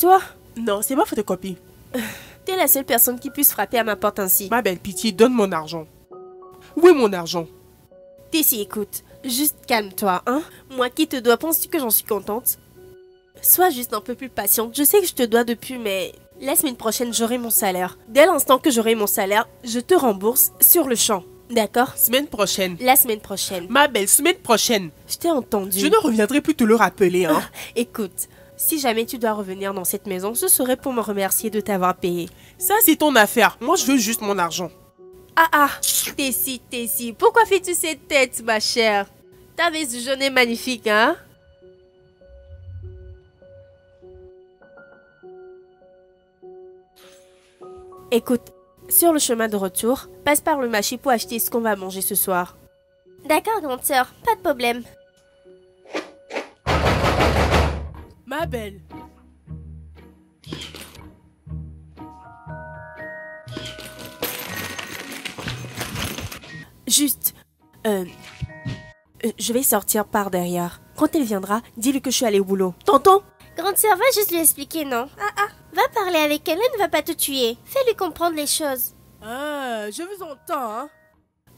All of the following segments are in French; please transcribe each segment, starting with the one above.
Toi? Non, c'est ma photocopie. T'es la seule personne qui puisse frapper à ma porte ainsi. Ma belle pitié, donne mon argent. Où est mon argent? Tessie, écoute, juste calme-toi, hein? Moi qui te dois, penses-tu que j'en suis contente? Sois juste un peu plus patiente. Je sais que je te dois depuis, mais la semaine prochaine, j'aurai mon salaire. Dès l'instant que j'aurai mon salaire, je te rembourse sur le champ. D'accord? Semaine prochaine. La semaine prochaine. Ma belle, semaine prochaine. Je t'ai entendu. Je ne reviendrai plus te le rappeler, hein. Écoute, si jamais tu dois revenir dans cette maison, ce serait pour me remercier de t'avoir payé. Ça, c'est ton affaire. Moi, je veux juste mon argent. Ah ah, Tessie, Tessie, pourquoi fais-tu cette tête, ma chère? T'avais ce jaune est magnifique, hein? Écoute, sur le chemin de retour, passe par le marché pour acheter ce qu'on va manger ce soir. D'accord, grande sœur, pas de problème. Ma belle. Juste, euh, euh, je vais sortir par derrière. Quand elle viendra, dis-lui que je suis allée au boulot. T'entends Grande sœur, va juste lui expliquer, non? Ah ah, va parler avec elle, elle ne va pas te tuer. Fais-lui comprendre les choses. Ah, je vous entends, hein.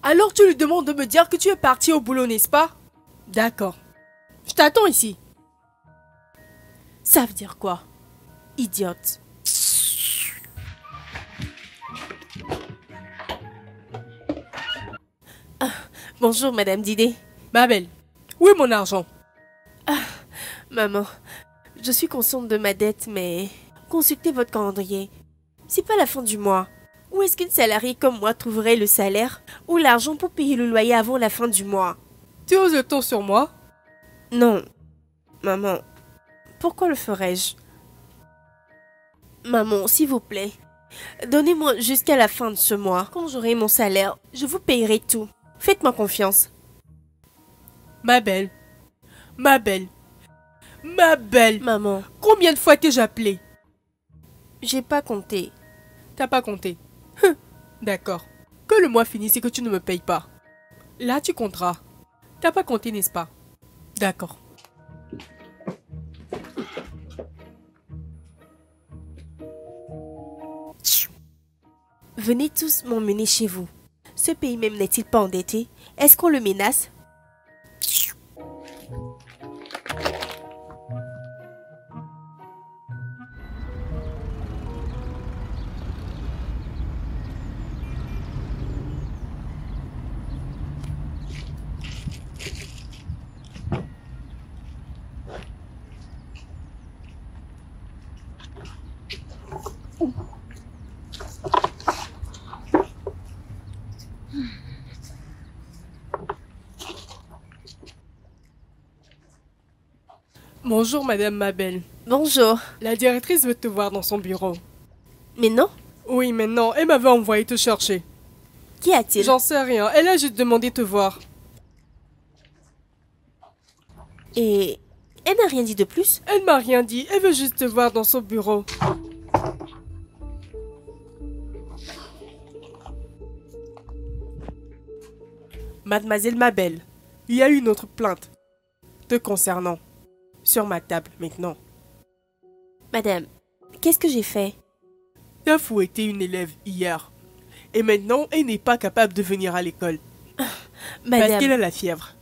Alors tu lui demandes de me dire que tu es parti au boulot, n'est-ce pas? D'accord. Je t'attends ici. Ça veut dire quoi Idiote? Ah, bonjour, Madame Didé. Ma belle, où est mon argent? Maman, je suis consciente de ma dette, mais consultez votre calendrier. C'est pas la fin du mois. Où est-ce qu'une salariée comme moi trouverait le salaire ou l'argent pour payer le loyer avant la fin du mois? Tu oses le ton sur moi? Non. Maman, pourquoi le ferais-je? Maman, s'il vous plaît, donnez-moi jusqu'à la fin de ce mois. Quand j'aurai mon salaire, je vous payerai tout. Faites-moi confiance. Ma belle. Ma belle. Ma belle. Maman, Combien de fois t'ai-je appelé? J'ai pas compté. T'as pas compté? Hum, D'accord. Que le mois finisse et que tu ne me payes pas. Là, tu compteras. T'as pas compté, n'est-ce pas? D'accord. Venez tous m'emmener chez vous. Ce pays même n'est-il pas endetté? Est-ce qu'on le menace? Bonjour, Madame Mabel. Bonjour. La directrice veut te voir dans son bureau. Mais non Oui, mais non, elle m'avait envoyé te chercher. Qu'y a-t-il? J'en sais rien, elle a juste demandé te voir. Et elle n'a rien dit de plus? Elle m'a rien dit, elle veut juste te voir dans son bureau. Mademoiselle Mabel, il y a une autre plainte te concernant. Sur ma table maintenant. Madame, qu'est-ce que j'ai fait? T'as fouetté une élève hier. Et maintenant, elle n'est pas capable de venir à l'école. Parce Madame, qu'elle a la fièvre.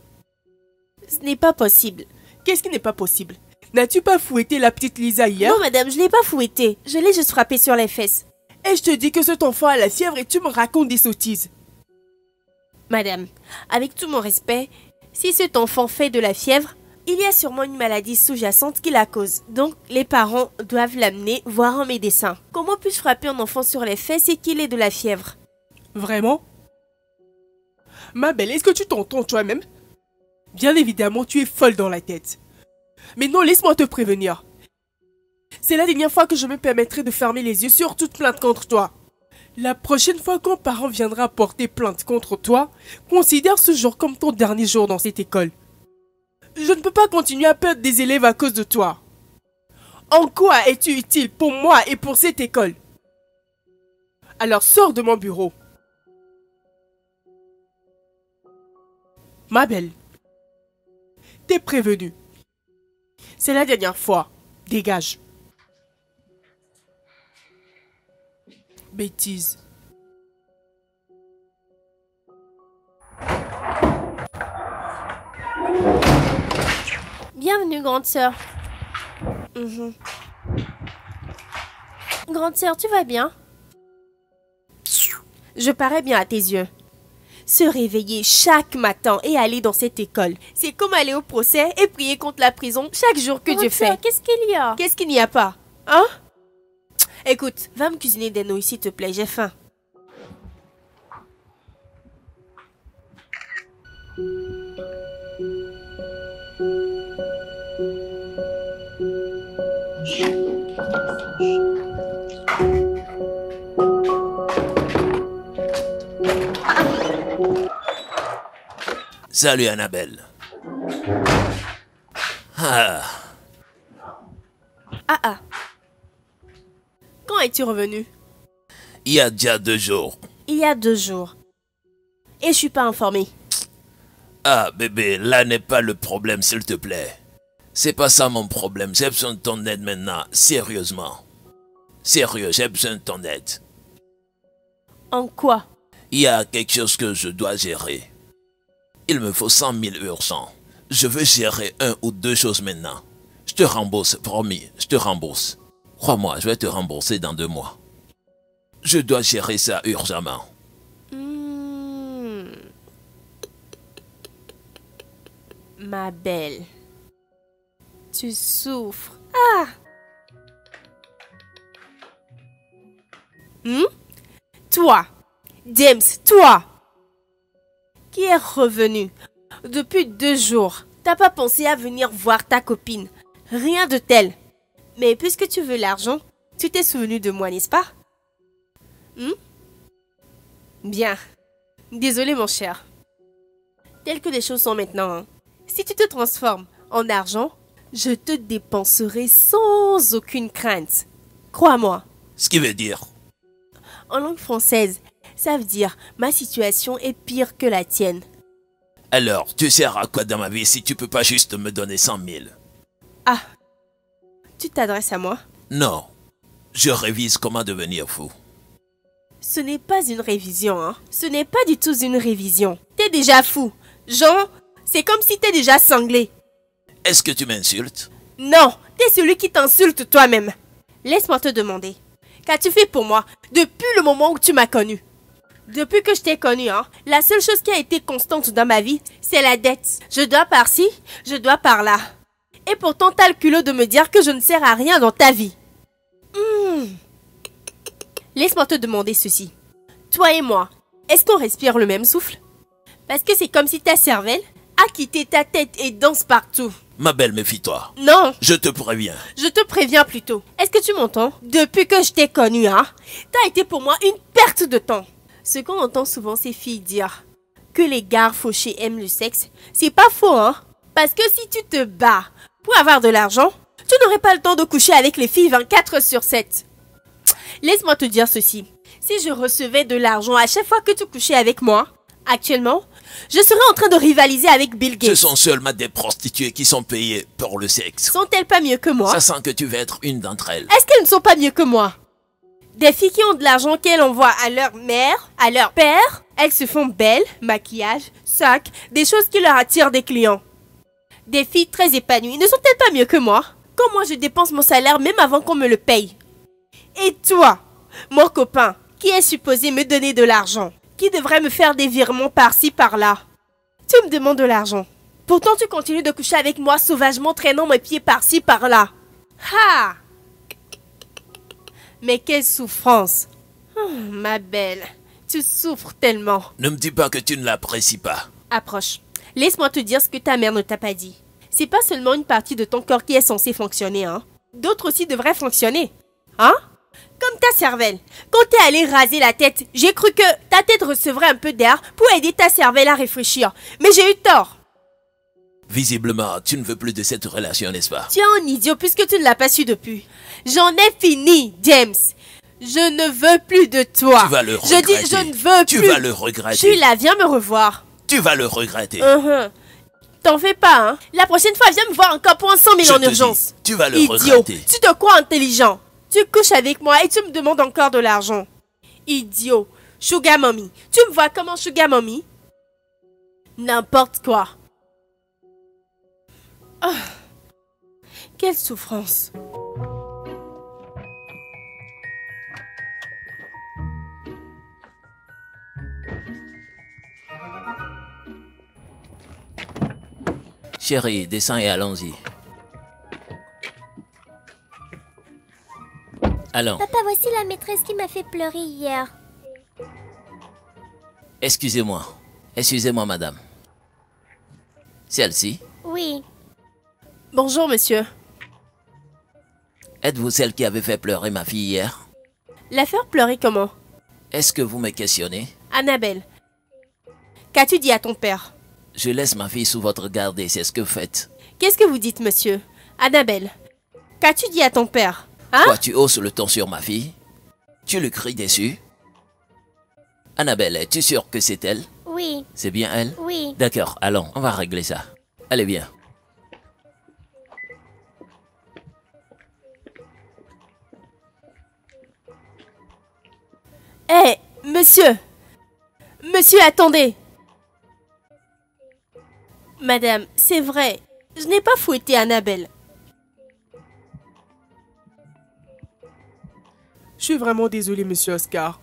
ce n'est pas possible. Qu'est-ce qui n'est pas possible? N'as-tu pas fouetté la petite Lisa hier? Non, madame, je l'ai pas fouetté. Je l'ai juste frappé sur les fesses. Et je te dis que cet enfant a la fièvre et tu me racontes des sottises. Madame, avec tout mon respect, si cet enfant fait de la fièvre, il y a sûrement une maladie sous-jacente qui la cause. Donc, les parents doivent l'amener voir un médecin. Comment puis-je frapper un enfant sur les fesses et qu'il ait de la fièvre? Vraiment? Ma belle, est-ce que tu t'entends toi-même? Bien évidemment, tu es folle dans la tête. Mais non, laisse-moi te prévenir. C'est la dernière fois que je me permettrai de fermer les yeux sur toute plainte contre toi. La prochaine fois qu'un parent viendra porter plainte contre toi, considère ce jour comme ton dernier jour dans cette école. Je ne peux pas continuer à perdre des élèves à cause de toi. En quoi es-tu utile pour moi et pour cette école? Alors sors de mon bureau. Ma belle, t'es prévenue. C'est la dernière fois. Dégage. Bêtise. Bienvenue, grande sœur. Mhm. Grande sœur, tu vas bien? Je parais bien à tes yeux. Se réveiller chaque matin et aller dans cette école, c'est comme aller au procès et prier contre la prison chaque jour que Dieu Grande sœur, fait. Qu'est-ce qu'il y a? Qu'est-ce qu'il n'y a pas? Hein? Écoute, va me cuisiner des nouilles s'il te plaît, j'ai faim. Salut Annabelle. Ah, Ah ah. Quand es-tu revenu? Il y a déjà deux jours. Il y a deux jours. Et je suis pas informée. Ah bébé, là n'est pas le problème s'il te plaît. C'est pas ça mon problème, j'ai besoin de ton aide maintenant, sérieusement. Sérieux, j'ai besoin de ton aide. En quoi? Il y a quelque chose que je dois gérer. Il me faut 100 000 urgents. Je veux gérer un ou deux choses maintenant. Je te rembourse, promis, je te rembourse. Crois-moi, je vais te rembourser dans deux mois. Je dois gérer ça urgemment. Hmm. Ma belle. Tu souffres. Ah Hmm? Toi, James, toi, qui est revenu depuis deux jours, t'as pas pensé à venir voir ta copine. Rien de tel. Mais puisque tu veux l'argent, tu t'es souvenu de moi, n'est-ce pas? Hmm? Bien. Désolé, mon cher. Telles que les choses sont maintenant, hein, si tu te transformes en argent, je te dépenserai sans aucune crainte. Crois-moi. Ce qui veut dire, En langue française, ça veut dire ma situation est pire que la tienne. alors, tu sers à quoi dans ma vie si tu peux pas juste me donner 100 000 Ah, tu t'adresses à moi? Non, je révise comment devenir fou. Ce n'est pas une révision, hein. Ce n'est pas du tout une révision. T'es déjà fou. Jean, c'est comme si t'es déjà sanglé. Est-ce que tu m'insultes? Non, t'es celui qui t'insulte toi-même. Laisse-moi te demander. Qu'as-tu fait pour moi? Depuis le moment où tu m'as connu Depuis que je t'ai connu, hein, la seule chose qui a été constante dans ma vie, c'est la dette. Je dois par-ci, je dois par-là. Et pourtant, t'as le culot de me dire que je ne sers à rien dans ta vie. Hmm. Laisse-moi te demander ceci. Toi et moi, est-ce qu'on respire le même souffle? Parce que c'est comme si ta cervelle a quitté ta tête et danse partout. Ma belle, méfie-toi. Non, Je te préviens. je te préviens plutôt. Est-ce que tu m'entends? Depuis que je t'ai connu, hein, t'as été pour moi une perte de temps. Ce qu'on entend souvent ces filles dire, que les gars fauchés aiment le sexe, c'est pas faux, hein Parce que si tu te bats pour avoir de l'argent, tu n'aurais pas le temps de coucher avec les filles 24 sur 7. Laisse-moi te dire ceci. Si je recevais de l'argent à chaque fois que tu couchais avec moi, actuellement, je serais en train de rivaliser avec Bill Ce Gates. sont seulement des prostituées qui sont payées pour le sexe. Sont-elles pas mieux que moi? Ça sent que tu veux être une d'entre elles. Est-ce qu'elles ne sont pas mieux que moi? Des filles qui ont de l'argent qu'elles envoient à leur mère, à leur père, elles se font belles, maquillage, sac, des choses qui leur attirent des clients. Des filles très épanouies ne sont-elles pas mieux que moi? Quand moi je dépense mon salaire même avant qu'on me le paye. Et toi, mon copain, qui est supposé me donner de l'argent, qui devrait me faire des virements par-ci par-là, tu me demandes de l'argent. Pourtant tu continues de coucher avec moi sauvagement traînant mes pieds par-ci par-là. Ha mais quelle souffrance Oh, Ma belle, tu souffres tellement. Ne me dis pas que tu ne l'apprécies pas. Approche. Laisse-moi te dire ce que ta mère ne t'a pas dit. C'est pas seulement une partie de ton corps qui est censée fonctionner, hein. D'autres aussi devraient fonctionner. Hein? Comme ta cervelle. Quand t'es allé raser la tête, j'ai cru que ta tête recevrait un peu d'air pour aider ta cervelle à réfléchir. Mais j'ai eu tort. Visiblement, tu ne veux plus de cette relation, n'est-ce pas? Tu es un idiot puisque tu ne l'as pas su depuis. J'en ai fini, James. Je ne veux plus de toi. Tu vas le Je dis, regretter. je ne veux Tu plus. vas le regretter. Tu là, viens me revoir. Tu vas le regretter. Uhum. T'en fais pas, hein. La prochaine fois, viens me voir encore pour un 100 000 Je en te urgence. dis, tu vas le Idiot, regretter. tu te crois intelligent. Tu couches avec moi et tu me demandes encore de l'argent. Idiot. Sugar mommy. Tu me vois comment sugar mommy? N'importe quoi. Ah. Quelle souffrance. Chérie, descends et allons-y. Papa, voici la maîtresse qui m'a fait pleurer hier. excusez-moi. Excusez-moi, madame. Celle-ci, Oui. Bonjour, monsieur. êtes-vous celle qui avait fait pleurer ma fille hier? La faire pleurer comment? Est-ce que vous me questionnez? Annabelle. Qu'as-tu dit à ton père? Je laisse ma fille sous votre garde et c'est ce que vous faites. Qu'est-ce que vous dites, monsieur? Annabelle. Qu'as-tu dit à ton père? Hein? Quoi, tu hausses le ton sur ma fille Tu le cries dessus Annabelle, es-tu sûre que c'est elle? Oui. C'est bien elle? Oui. D'accord, allons, on va régler ça. Allez, viens. Hé, monsieur Monsieur, attendez Madame, c'est vrai, je n'ai pas fouetté Annabelle. Je suis vraiment désolé, monsieur Oscar.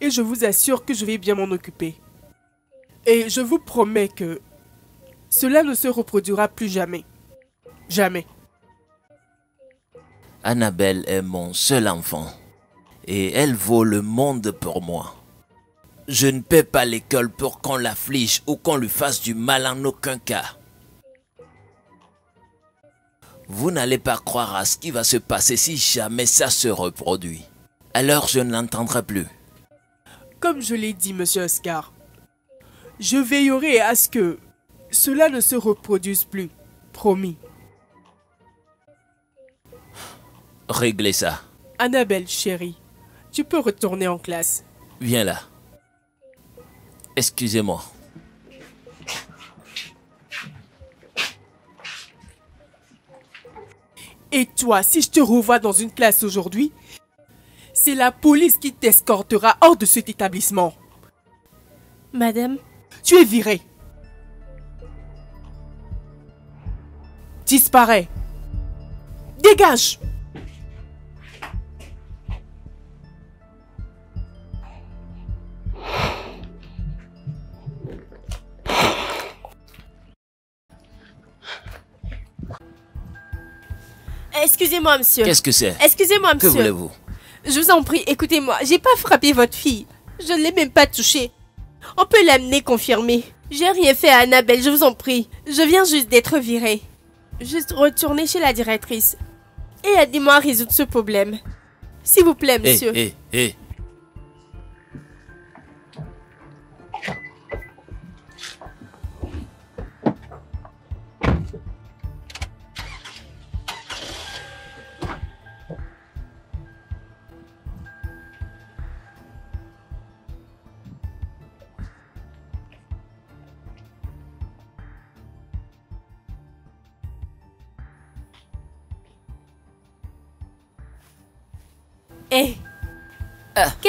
Et je vous assure que je vais bien m'en occuper. Et je vous promets que cela ne se reproduira plus jamais. Jamais. Annabelle est mon seul enfant. Et elle vaut le monde pour moi. Je ne paie pas l'école pour qu'on l'afflige ou qu'on lui fasse du mal en aucun cas. Vous n'allez pas croire à ce qui va se passer si jamais ça se reproduit. Alors je ne l'entendrai plus. Comme je l'ai dit, monsieur Oscar, je veillerai à ce que cela ne se reproduise plus. Promis. Réglez ça. Annabelle, chérie, tu peux retourner en classe. Viens là. Excusez-moi. Et toi, si je te revois dans une classe aujourd'hui, c'est la police qui t'escortera hors de cet établissement. Madame, Tu es viré. Disparais. Dégage. Excusez-moi, monsieur. Qu'est-ce que c'est Excusez-moi, Que monsieur. voulez-vous Je vous en prie, écoutez-moi, j'ai pas frappé votre fille. Je ne l'ai même pas touchée. On peut l'amener confirmer. J'ai rien fait à Annabelle, je vous en prie. Je viens juste d'être virée. Juste retourner chez la directrice. Et aidez-moi à résoudre ce problème. S'il vous plaît, Hé, monsieur. hé, hé. Hé.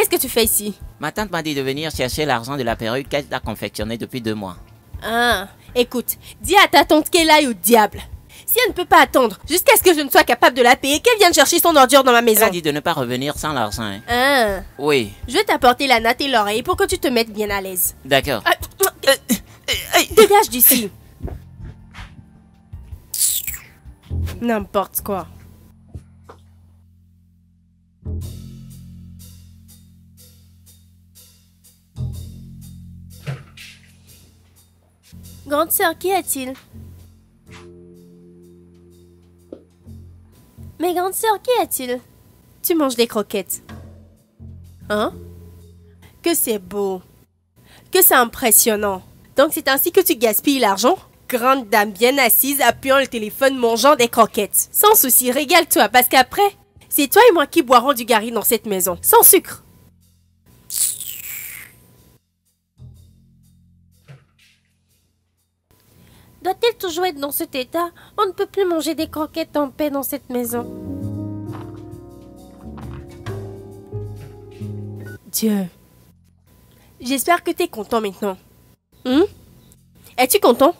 Qu'est-ce que tu fais ici Ma tante m'a dit de venir chercher l'argent de la perruque qu'elle a confectionnée depuis deux mois. Ah, écoute, dis à ta tante qu'elle aille au diable. Si elle ne peut pas attendre jusqu'à ce que je ne sois capable de la payer, qu'elle vienne chercher son ordure dans ma Elle maison. a dit de ne pas revenir sans l'argent. hein. Ah, Oui, je vais t'apporter la natte et l'oreille pour que tu te mettes bien à l'aise. d'accord. Ah, Dégage d'ici. N'importe quoi. Grande sœur, qu'y a-t-il Mais grande sœur, qu'y a-t-il Tu manges des croquettes. Hein? Que c'est beau. Que c'est impressionnant. Donc c'est ainsi que tu gaspilles l'argent? Grande dame bien assise, appuyant le téléphone, mangeant des croquettes. Sans souci, régale-toi, parce qu'après, c'est toi et moi qui boirons du gari dans cette maison, sans sucre. Doit-elle toujours être dans cet état On ne peut plus manger des croquettes en paix dans cette maison. Dieu. J'espère que t'es content maintenant. Hum? Es-tu content?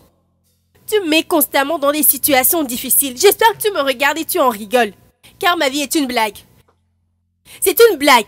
Tu me mets constamment dans des situations difficiles. J'espère que tu me regardes et tu en rigoles. Car ma vie est une blague. C'est une blague.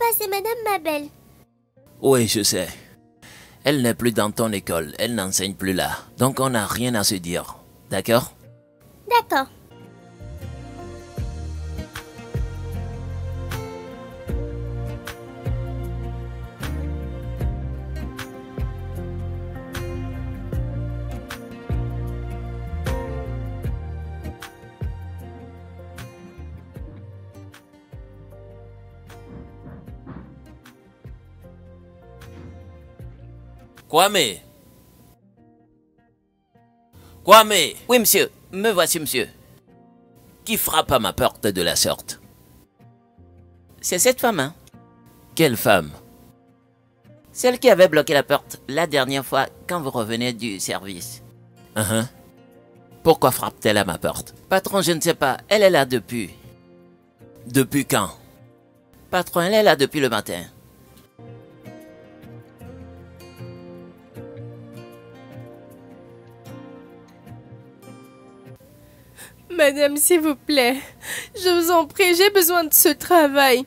Papa, c'est Madame Mabel. Oui, je sais. Elle n'est plus dans ton école, elle n'enseigne plus là. Donc on n'a rien à se dire. D'accord? D'accord. Kwame Kwame Oui, monsieur. Me voici, monsieur. Qui frappe à ma porte de la sorte? C'est cette femme, hein Quelle femme? Celle qui avait bloqué la porte la dernière fois quand vous revenez du service. Hein Pourquoi frappe-t-elle à ma porte? Patron, je ne sais pas. Elle est là depuis. Depuis quand? Patron, elle est là depuis le matin. Madame, s'il vous plaît, je vous en prie, j'ai besoin de ce travail.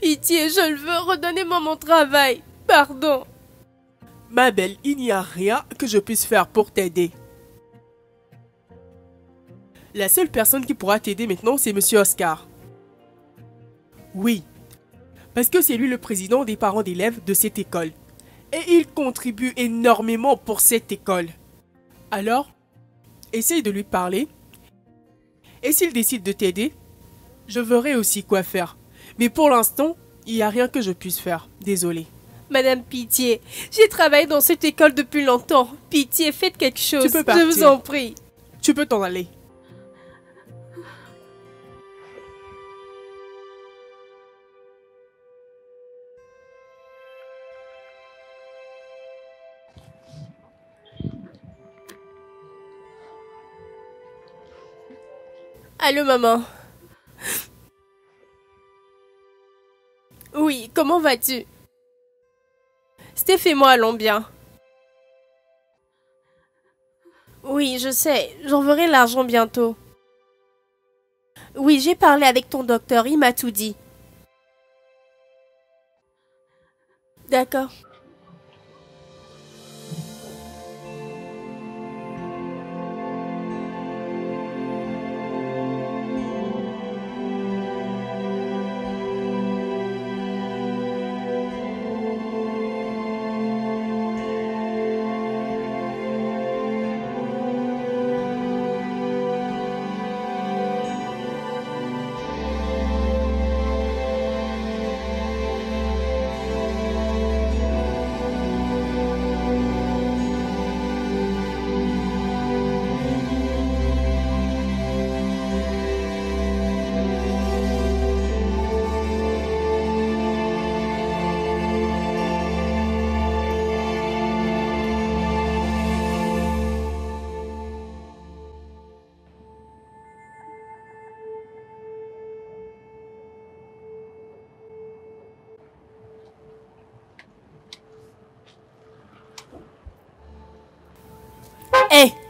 Pitié, je le veux, redonnez-moi mon travail. Pardon. Ma belle, il n'y a rien que je puisse faire pour t'aider. La seule personne qui pourra t'aider maintenant, c'est Monsieur Oscar. Oui, parce que c'est lui le président des parents d'élèves de cette école. Et il contribue énormément pour cette école. Alors, essaye de lui parler. Et s'il décide de t'aider, je verrai aussi quoi faire. Mais pour l'instant, il n'y a rien que je puisse faire. Désolé. Madame Pitié, j'ai travaillé dans cette école depuis longtemps. Pitié, faites quelque chose. peux je vous en prie. Tu peux t'en aller. Allô, maman. Oui, comment vas-tu? Steph et moi allons bien. Oui, je sais, j'enverrai l'argent bientôt. Oui, j'ai parlé avec ton docteur, il m'a tout dit. D'accord.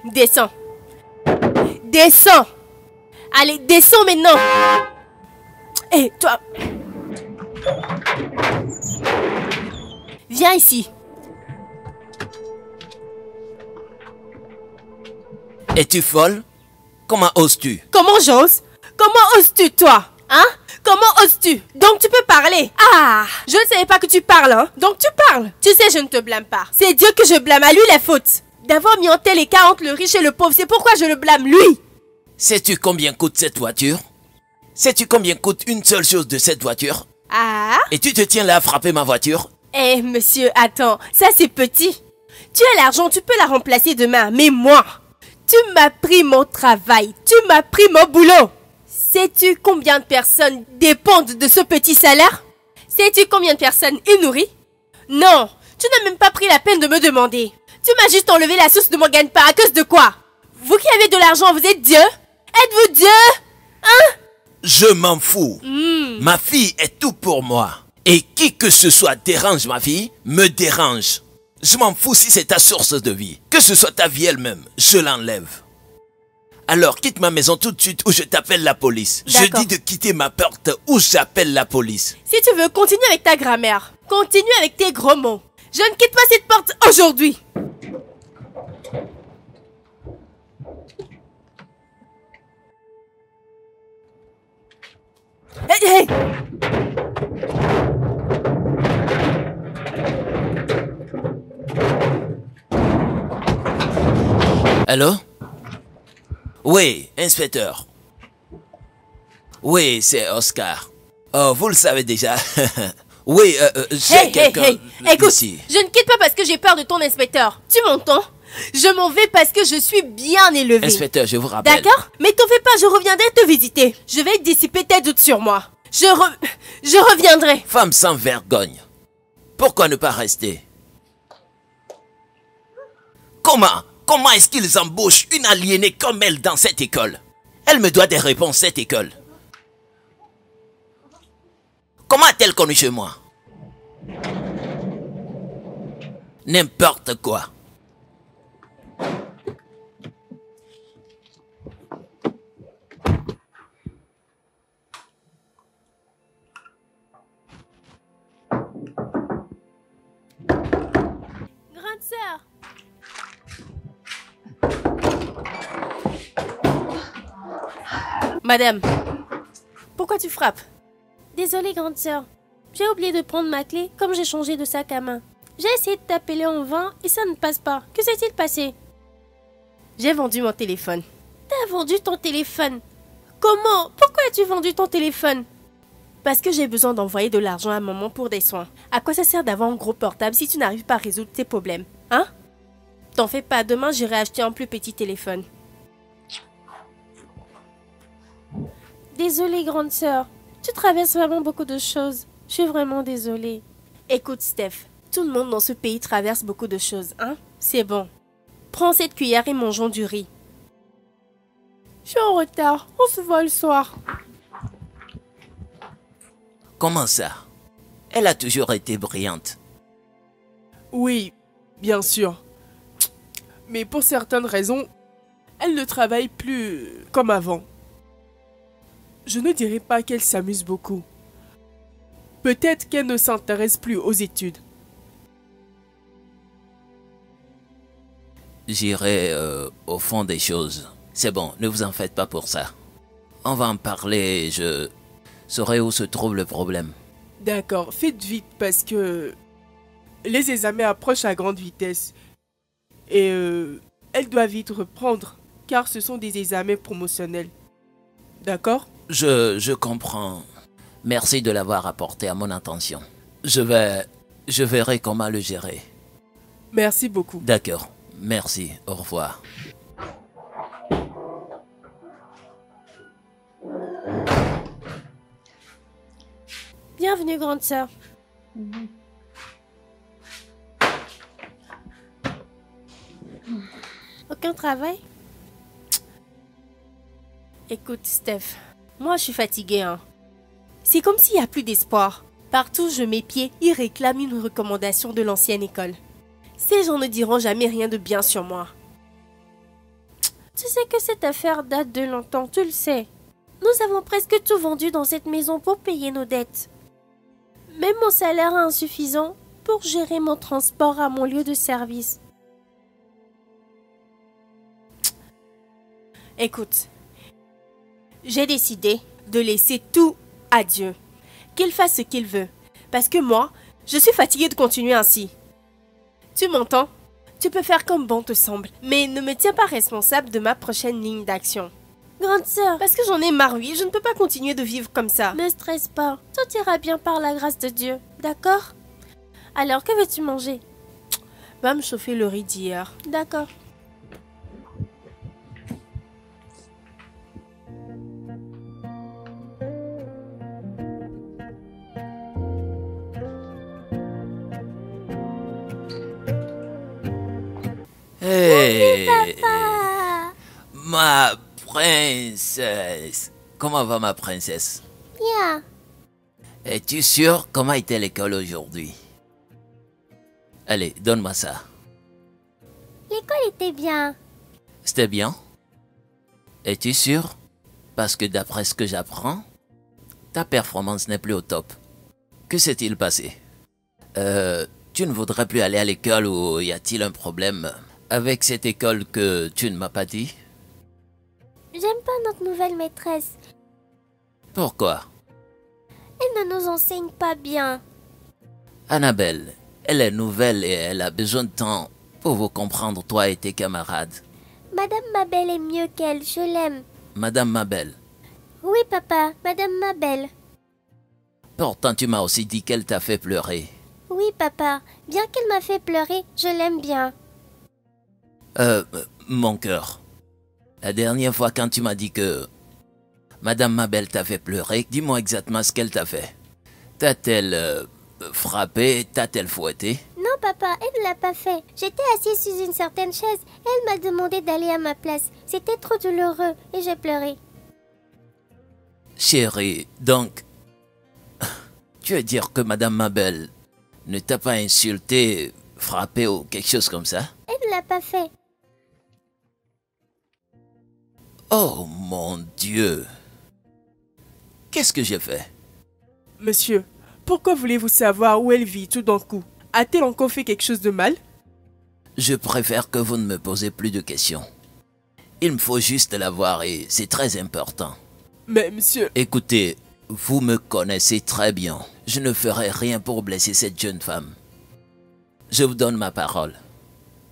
Descends. Descends Allez, descends maintenant Hé, toi Viens ici. Es-tu folle? Comment oses-tu? Comment j'ose? Comment oses-tu, toi? Hein? Comment oses-tu? Donc tu peux parler. Ah Je ne savais pas que tu parles, hein Donc tu parles. Tu sais, je ne te blâme pas. C'est Dieu que je blâme. À lui la faute. D'avoir mis en tel écart entre le riche et le pauvre. C'est pourquoi je le blâme, lui. Sais-tu combien coûte cette voiture? Sais-tu combien coûte une seule chose de cette voiture? Ah? Et tu te tiens là à frapper ma voiture? Eh, monsieur, attends. Ça, c'est petit. Tu as l'argent, tu peux la remplacer demain. Mais moi, tu m'as pris mon travail. Tu m'as pris mon boulot. Sais-tu combien de personnes dépendent de ce petit salaire? Sais-tu combien de personnes y nourrit Non, tu n'as même pas pris la peine de me demander. Tu m'as juste enlevé la source de mon gagne-pain à cause de quoi? Vous qui avez de l'argent, vous êtes Dieu? Êtes-vous Dieu? Hein? Je m'en fous. Ma fille est tout pour moi. Et qui que ce soit dérange ma fille, me dérange. Je m'en fous si c'est ta source de vie. Que ce soit ta vie elle-même, je l'enlève. Alors quitte ma maison tout de suite ou je t'appelle la police. Je dis de quitter ma porte ou j'appelle la police. Si tu veux, continue avec ta grammaire. Continue avec tes gros mots. Je ne quitte pas cette porte aujourd'hui. Hey, hey. Allô? Oui, inspecteur. Oui, c'est Oscar. Oh, vous le savez déjà. oui, euh, euh, Hey, hey, quelqu'un hey. Écoute, ici. je ne quitte pas parce que j'ai peur de ton inspecteur. Tu m'entends? Je m'en vais parce que je suis bien élevée. Inspecteur, je vous rappelle. D'accord? Mais t'en fais pas, je reviendrai te visiter. Je vais dissiper tes doutes sur moi. Je re... Je reviendrai. Femme sans vergogne. Pourquoi ne pas rester? Comment Comment est-ce qu'ils embauchent une aliénée comme elle dans cette école? Elle me doit des réponses, cette école. Comment a-t-elle connu chez moi? N'importe quoi. Grande sœur. Madame, pourquoi tu frappes? Désolée, grande sœur. J'ai oublié de prendre ma clé comme j'ai changé de sac à main. J'ai essayé de t'appeler en vain et ça ne passe pas. Que s'est-il passé? J'ai vendu mon téléphone. T'as vendu ton téléphone? Comment? Pourquoi as-tu vendu ton téléphone? Parce que j'ai besoin d'envoyer de l'argent à maman pour des soins. À quoi ça sert d'avoir un gros portable si tu n'arrives pas à résoudre tes problèmes? Hein? T'en fais pas, demain j'irai acheter un plus petit téléphone. Désolée, grande sœur. Tu traverses vraiment beaucoup de choses. Je suis vraiment désolée. Écoute, Steph, tout le monde dans ce pays traverse beaucoup de choses, hein C'est bon. Prends cette cuillère et mangeons du riz. Je suis en retard. On se voit le soir. Comment ça? Elle a toujours été brillante. Oui, bien sûr. Mais pour certaines raisons, elle ne travaille plus comme avant. Je ne dirais pas qu'elle s'amuse beaucoup. Peut-être qu'elle ne s'intéresse plus aux études. J'irai euh, au fond des choses. C'est bon, ne vous en faites pas pour ça. On va en parler et je saurai où se trouve le problème. D'accord, faites vite parce que les examens approchent à grande vitesse. Et euh, elle doit vite reprendre car ce sont des examens promotionnels. D'accord? Je, je comprends. Merci de l'avoir apporté à mon attention. Je vais... Je verrai comment le gérer. Merci beaucoup. D'accord. Merci. Au revoir. Bienvenue, grande sœur. Aucun travail? Écoute, Steph, moi je suis fatiguée, hein. C'est comme s'il n'y a plus d'espoir. Partout je mets pied, ils réclament une recommandation de l'ancienne école. Ces gens ne diront jamais rien de bien sur moi. Tu sais que cette affaire date de longtemps, tu le sais. Nous avons presque tout vendu dans cette maison pour payer nos dettes. Même mon salaire est insuffisant pour gérer mon transport à mon lieu de service. Écoute, j'ai décidé de laisser tout à Dieu. Qu'il fasse ce qu'il veut. Parce que moi, je suis fatiguée de continuer ainsi. Tu m'entends? Tu peux faire comme bon te semble, mais ne me tiens pas responsable de ma prochaine ligne d'action. Grande sœur, Parce que j'en ai marre, oui, je ne peux pas continuer de vivre comme ça. ne stresse pas. Tout ira bien par la grâce de Dieu. D'accord? Alors, que veux-tu manger? Va me chauffer le riz d'hier. D'accord. Hey, Ah, ma princesse. Comment va ma princesse? Bien. Es-tu sûre comment était l'école aujourd'hui? Allez, donne-moi ça. L'école était bien. C'était bien? Es-tu sûr? Parce que d'après ce que j'apprends, ta performance n'est plus au top. Que s'est-il passé? Euh, tu ne voudrais plus aller à l'école ou y a-t-il un problème? Avec cette école que tu ne m'as pas dit J'aime pas notre nouvelle maîtresse. Pourquoi? Elle ne nous enseigne pas bien. Annabelle, elle est nouvelle et elle a besoin de temps pour vous comprendre, toi et tes camarades. Madame Mabel est mieux qu'elle, je l'aime. Madame Mabel, Oui, papa, Madame Mabel. pourtant tu m'as aussi dit qu'elle t'a fait pleurer. Oui, papa, bien qu'elle m'a fait pleurer, je l'aime bien. Euh, mon cœur. La dernière fois quand tu m'as dit que Madame Mabel t'a fait pleurer, dis-moi exactement ce qu'elle t'a fait. T'a-t-elle euh, frappé? T'a-t-elle fouetté? Non, papa, elle ne l'a pas fait. J'étais assise sur une certaine chaise elle m'a demandé d'aller à ma place. C'était trop douloureux et j'ai pleuré. Chérie, donc, tu veux dire que Madame Mabel ne t'a pas insulté, frappé ou quelque chose comme ça? L'a pas fait. Oh mon Dieu Qu'est-ce que j'ai fait? Monsieur, pourquoi voulez-vous savoir où elle vit tout d'un coup? A-t-elle encore fait quelque chose de mal? Je préfère que vous ne me posez plus de questions. Il me faut juste la voir et c'est très important. Mais monsieur, Écoutez, vous me connaissez très bien. Je ne ferai rien pour blesser cette jeune femme. Je vous donne ma parole.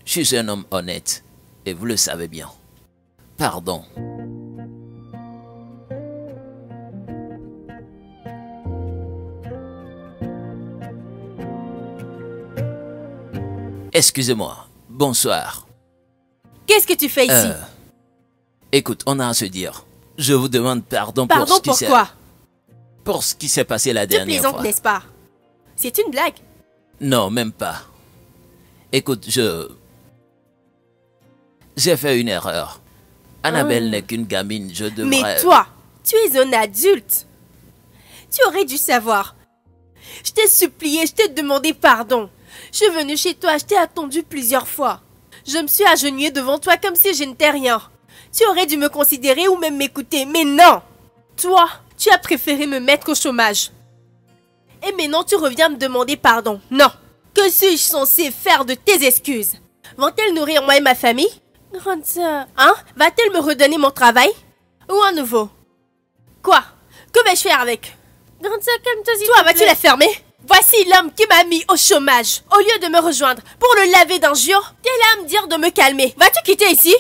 Je suis un homme honnête et vous le savez bien. Pardon. Excusez-moi. Bonsoir. Qu'est-ce que tu fais ici? Euh, écoute, on a à se dire. Je vous demande pardon, Pardon pour ce qui s'est pourquoi pour ce qui s'est passé la Tu dernière plaisantes, fois. n'est-ce pas? C'est une blague. Non, même pas. Écoute, je j'ai fait une erreur. Annabelle n'est qu'une gamine, je devrais Mais toi, tu es un adulte. Tu aurais dû savoir. Je t'ai supplié, je t'ai demandé pardon. Je suis venue chez toi, je t'ai attendu plusieurs fois. Je me suis agenouillée devant toi comme si je n'étais rien. Tu aurais dû me considérer ou même m'écouter, mais non Toi, tu as préféré me mettre au chômage. Et maintenant tu reviens me demander pardon. Non Que suis-je censé faire de tes excuses? Vont-elles nourrir moi et ma famille? Grande sœur, Hein? Va-t-elle me redonner mon travail? Ou un nouveau? Quoi? Que vais-je faire avec? Grande sœur, calme-toi s'il Toi, vas-tu la fermer? Voici l'homme qui m'a mis au chômage. Au lieu de me rejoindre pour le laver d'injures, t'es là à me dire de me calmer. Vas-tu quitter ici?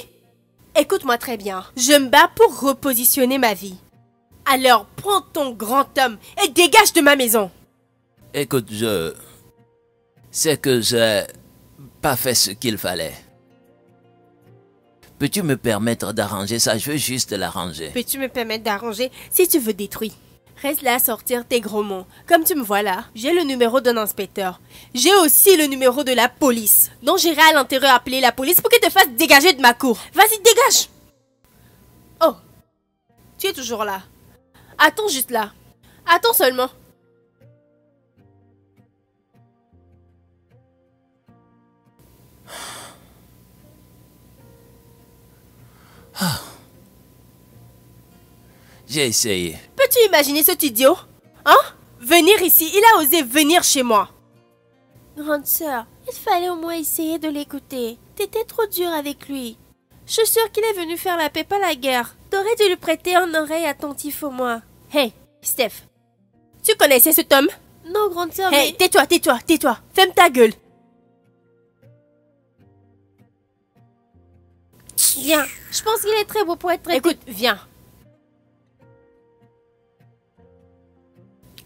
Écoute-moi très bien. Je me bats pour repositionner ma vie. Alors prends ton grand homme et dégage de ma maison. Écoute, je c'est que j'ai pas fait ce qu'il fallait. Peux-tu me permettre d'arranger ça? Je veux juste l'arranger. Peux-tu me permettre d'arranger? Si tu veux détruire Reste là à sortir tes gros mots. Comme tu me vois là, j'ai le numéro d'un inspecteur. J'ai aussi le numéro de la police. Donc j'irai à l'intérieur appeler la police pour qu'elle te fasse dégager de ma cour. Vas-y, dégage Oh Tu es toujours là. Attends juste là. Attends seulement. Ah. J'ai essayé. Peux-tu imaginer cet idiot Hein? Venir ici, il a osé venir chez moi. Grande sœur, il fallait au moins essayer de l'écouter. T'étais trop dur avec lui. Je suis sûre qu'il est venu faire la paix, pas la guerre. T'aurais dû lui prêter un oreille attentif au moins. Hey, Steph. Tu connaissais cet homme? Non, grande sœur, Hey, mais... tais-toi, tais-toi, tais-toi. Ferme ta gueule. Viens, je pense qu'il est très beau pour être traité. Écoute, viens.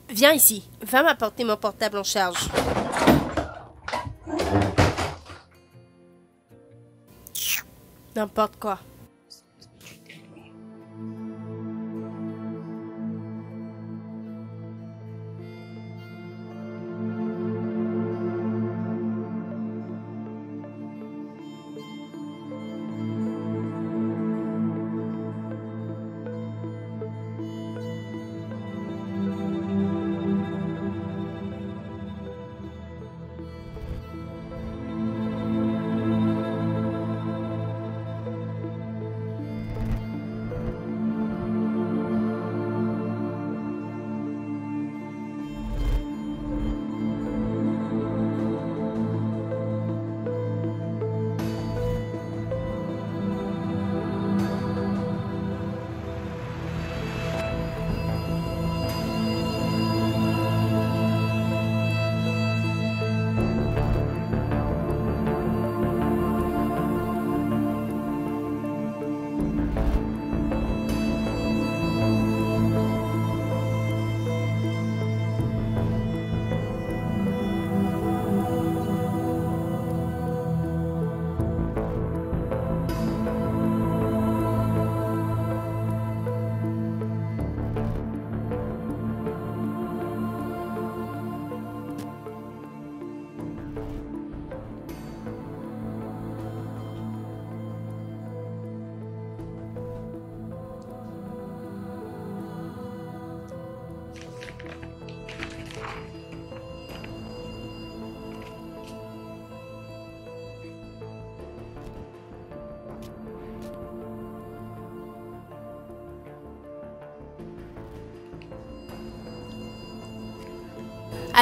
Viens ici. Va m'apporter mon portable en charge. N'importe quoi.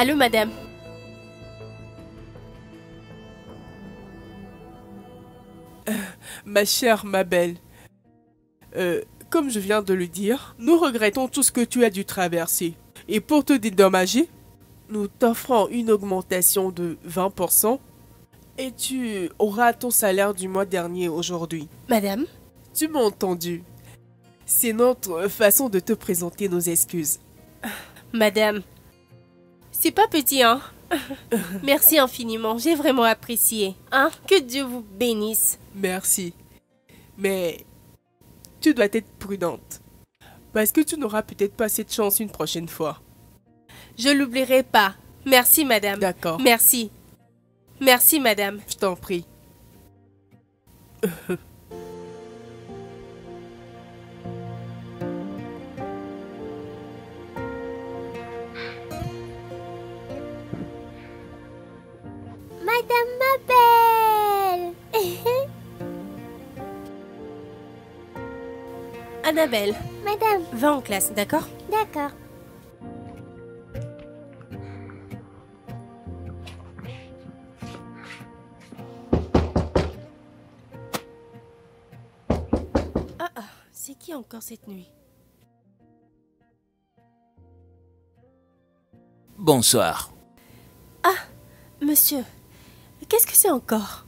Allô, madame. Ma chère, ma belle. Euh, comme je viens de le dire, nous regrettons tout ce que tu as dû traverser. Et pour te dédommager, nous t'offrons une augmentation de 20% et tu auras ton salaire du mois dernier aujourd'hui. Madame? Tu m'as entendu. C'est notre façon de te présenter nos excuses. Madame. C'est pas petit, hein Merci infiniment, j'ai vraiment apprécié. Hein Que Dieu vous bénisse. Merci. Mais tu dois être prudente. Parce que tu n'auras peut-être pas cette chance une prochaine fois. Je l'oublierai pas. Merci, madame. D'accord. Merci. Merci, madame. Je t'en prie. Madame ma belle Annabelle, Madame, va en classe, d'accord? D'accord. Ah ah, c'est qui encore cette nuit? Bonsoir. Monsieur, qu'est-ce que c'est encore?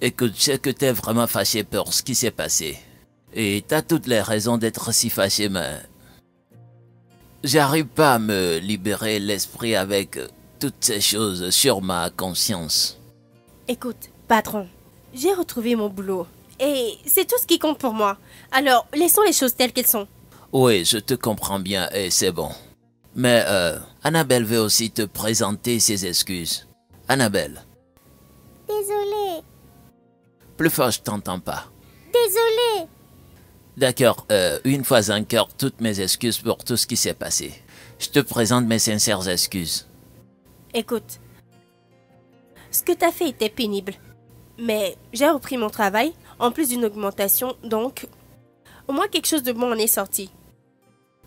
Écoute, je sais que t'es vraiment fâché pour ce qui s'est passé. Et t'as toutes les raisons d'être si fâché, mais... J'arrive pas à me libérer l'esprit avec toutes ces choses sur ma conscience. Écoute, patron, j'ai retrouvé mon boulot. Et c'est tout ce qui compte pour moi. Alors, laissons les choses telles qu'elles sont. Oui, je te comprends bien et c'est bon. Mais euh, Annabelle veut aussi te présenter ses excuses. Annabelle, Désolée, plus fort je t'entends pas. désolée. D'accord, euh, une fois encore, toutes mes excuses pour tout ce qui s'est passé. Je te présente mes sincères excuses. Écoute, ce que t'as fait était pénible. Mais j'ai repris mon travail. En plus d'une augmentation, donc, au moins quelque chose de bon en est sorti.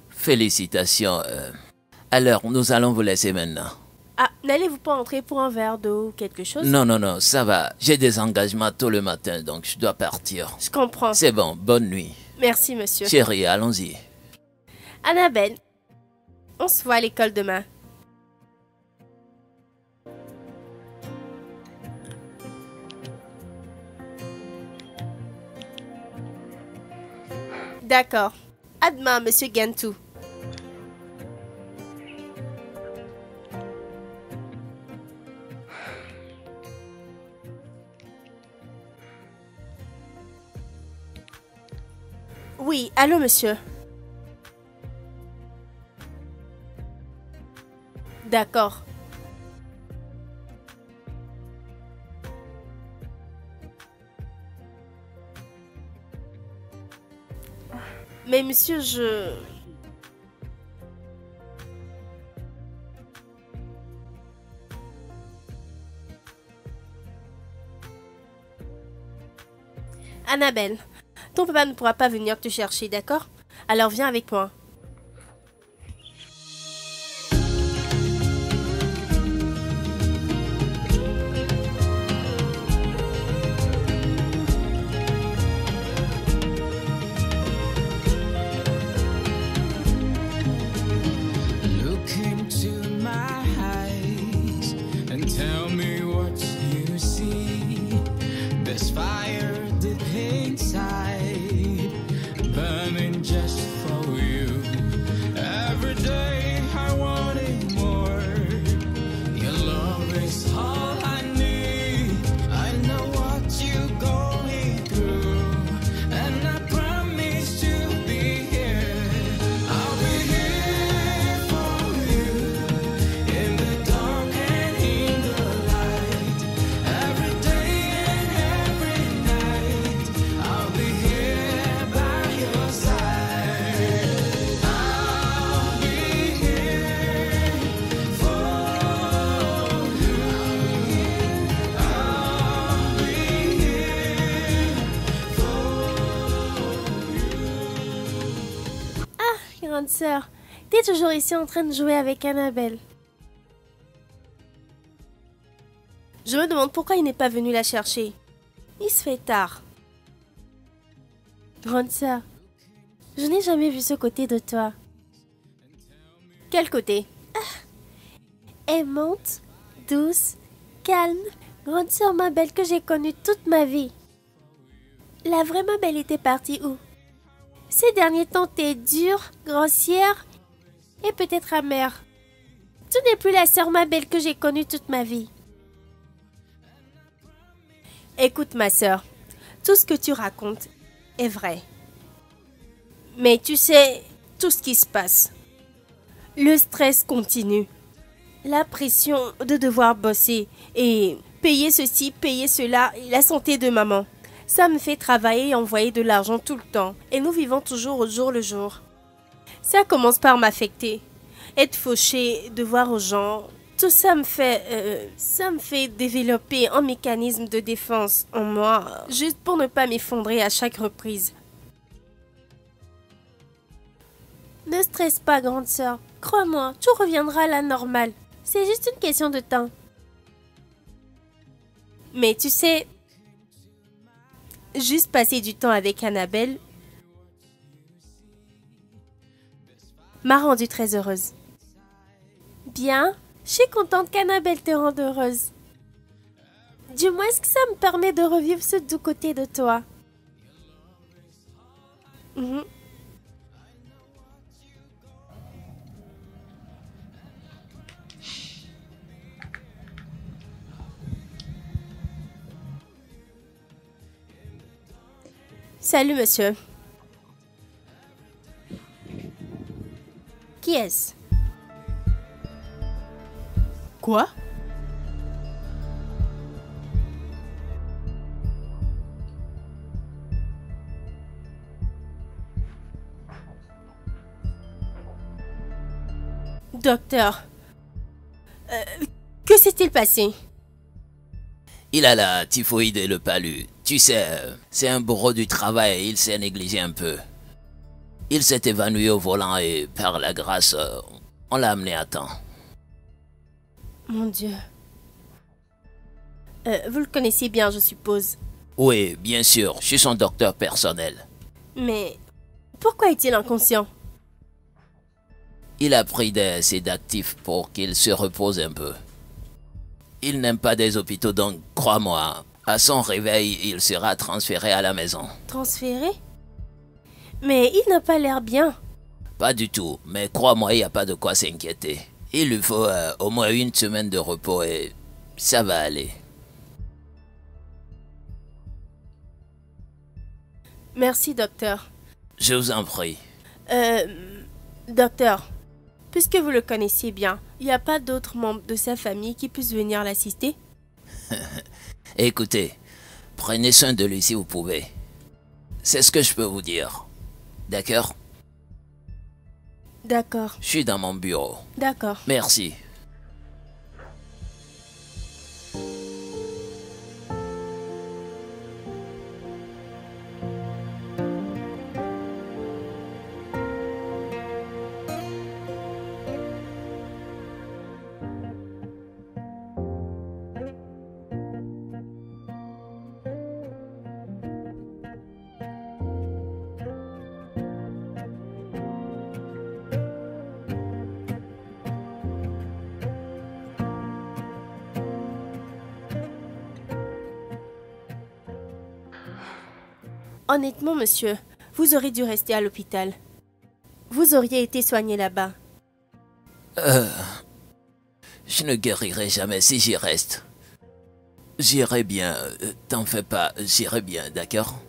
Félicitations. euh. Alors, nous allons vous laisser maintenant. Ah, n'allez-vous pas entrer pour un verre d'eau ou quelque chose? Non, non, non, ça va. J'ai des engagements tôt le matin, donc je dois partir. Je comprends. C'est bon, bonne nuit. Merci, monsieur. Chérie, allons-y. Annabelle, on se voit à l'école demain. D'accord. À demain, monsieur Gantou. Oui, allô, monsieur. D'accord. Mais monsieur, je... Annabelle, ton papa ne pourra pas venir te chercher, d'accord? Alors viens avec moi. Toujours ici en train de jouer avec Annabelle. Je me demande pourquoi il n'est pas venu la chercher. Il se fait tard. Grande sœur, je n'ai jamais vu ce côté de toi. Quel côté? Aimante, douce, calme, grande sœur ma belle que j'ai connue toute ma vie. La vraie ma belle était partie où? Ces derniers temps, t'es dure, grossière et peut-être amère. Tu n'es plus la sœur ma belle que j'ai connue toute ma vie. Écoute, ma sœur, tout ce que tu racontes est vrai. Mais tu sais tout ce qui se passe. Le stress continue. La pression de devoir bosser et payer ceci, payer cela la santé de maman. Ça me fait travailler et envoyer de l'argent tout le temps. Et nous vivons toujours au jour le jour. Ça commence par m'affecter. Être fauché, devoir aux gens. Tout ça me fait... euh, ça me fait développer un mécanisme de défense en moi. Juste pour ne pas m'effondrer à chaque reprise. Ne stresse pas, grande sœur. Crois-moi, tout reviendra à la normale. C'est juste une question de temps. Mais tu sais, juste passer du temps avec Annabelle m'a rendue très heureuse. Bien, je suis contente qu'Annabelle te rende heureuse. Du moins, est-ce que ça me permet de revivre ce doux côté de toi? Mhm. Salut, monsieur. Qui est-ce? Quoi? Docteur. Euh, que s'est-il passé? Il a la typhoïde et le palu. Tu sais, c'est un bourreau du travail et il s'est négligé un peu. Il s'est évanoui au volant et par la grâce, on l'a amené à temps. Mon Dieu. Euh, vous le connaissiez bien, je suppose. Oui, bien sûr, je suis son docteur personnel. Mais pourquoi est-il inconscient? Il a pris des sédatifs pour qu'il se repose un peu. Il n'aime pas des hôpitaux, donc crois-moi, à son réveil, il sera transféré à la maison. Transféré? Mais il n'a pas l'air bien. Pas du tout, mais crois-moi, il n'y a pas de quoi s'inquiéter. Il lui faut euh, au moins une semaine de repos et ça va aller. Merci, docteur. Je vous en prie. Euh, docteur, puisque vous le connaissiez bien, il n'y a pas d'autres membres de sa famille qui puissent venir l'assister? Écoutez, prenez soin de lui si vous pouvez. C'est ce que je peux vous dire. D'accord D'accord, Je suis dans mon bureau. d'accord. Merci. Honnêtement, monsieur, vous auriez dû rester à l'hôpital. Vous auriez été soigné là-bas. Je ne guérirai jamais si j'y reste. J'irai bien, euh, t'en fais pas, j'irai bien, d'accord?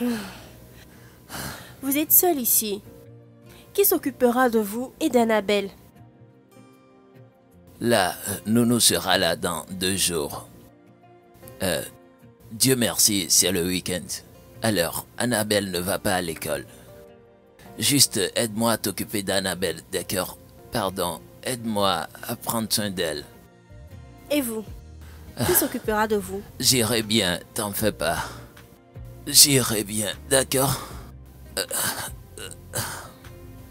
Vous êtes seul ici. Qui s'occupera de vous et d'Annabelle? Là, euh, Nounou sera là dans deux jours. Euh, Dieu merci, c'est le week-end. Alors, Annabelle ne va pas à l'école. Juste aide-moi à t'occuper d'Annabelle, d'accord? Pardon, aide-moi à prendre soin d'elle. Et vous? Qui s'occupera de vous? J'irai bien, t'en fais pas. J'irai bien, d'accord?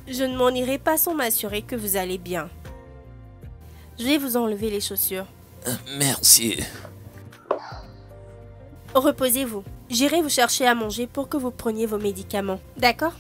Je ne m'en irai pas sans m'assurer que vous allez bien. Je vais vous enlever les chaussures. Euh, Merci. Reposez-vous. J'irai vous chercher à manger pour que vous preniez vos médicaments. D'accord?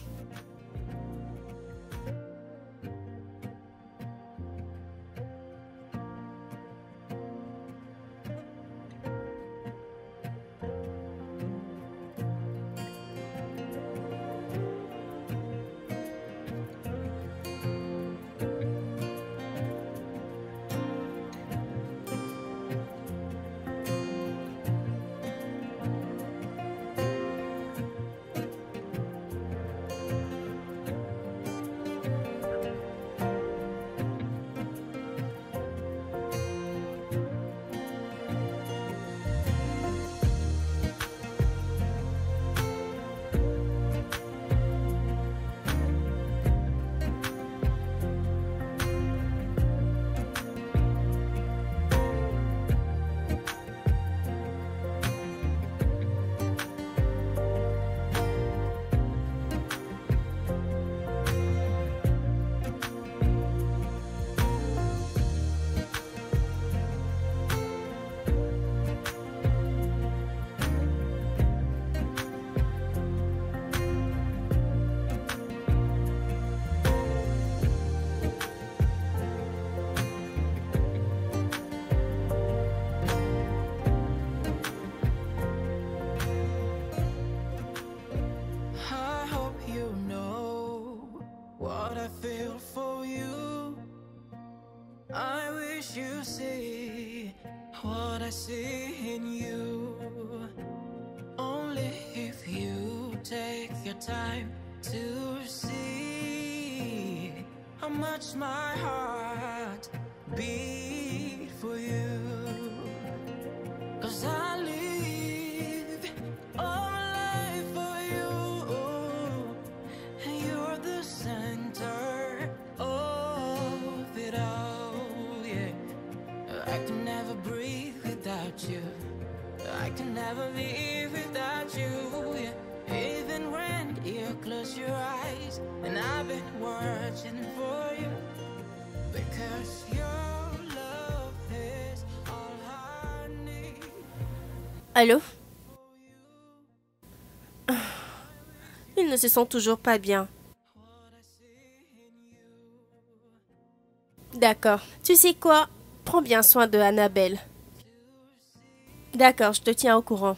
You see what I see in you. Only if you take your time to see how much my heart beat for you. Allô? Ils ne se sentent toujours pas bien. D'accord. Tu sais quoi? Prends bien soin de Annabelle. D'accord, je te tiens au courant.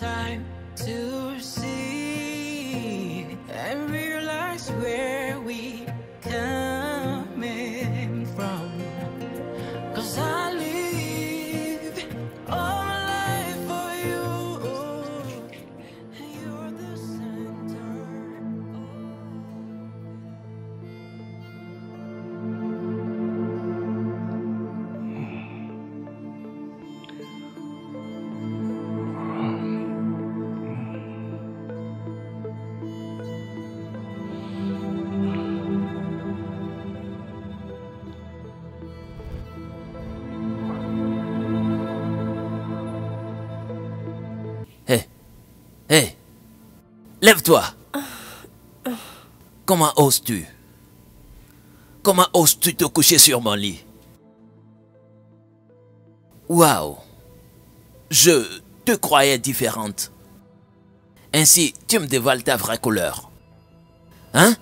time to see and realize where we coming lève-toi. Comment oses-tu? Comment oses-tu te coucher sur mon lit? Waouh Je te croyais différente. Ainsi, tu me dévoiles ta vraie couleur. Hein?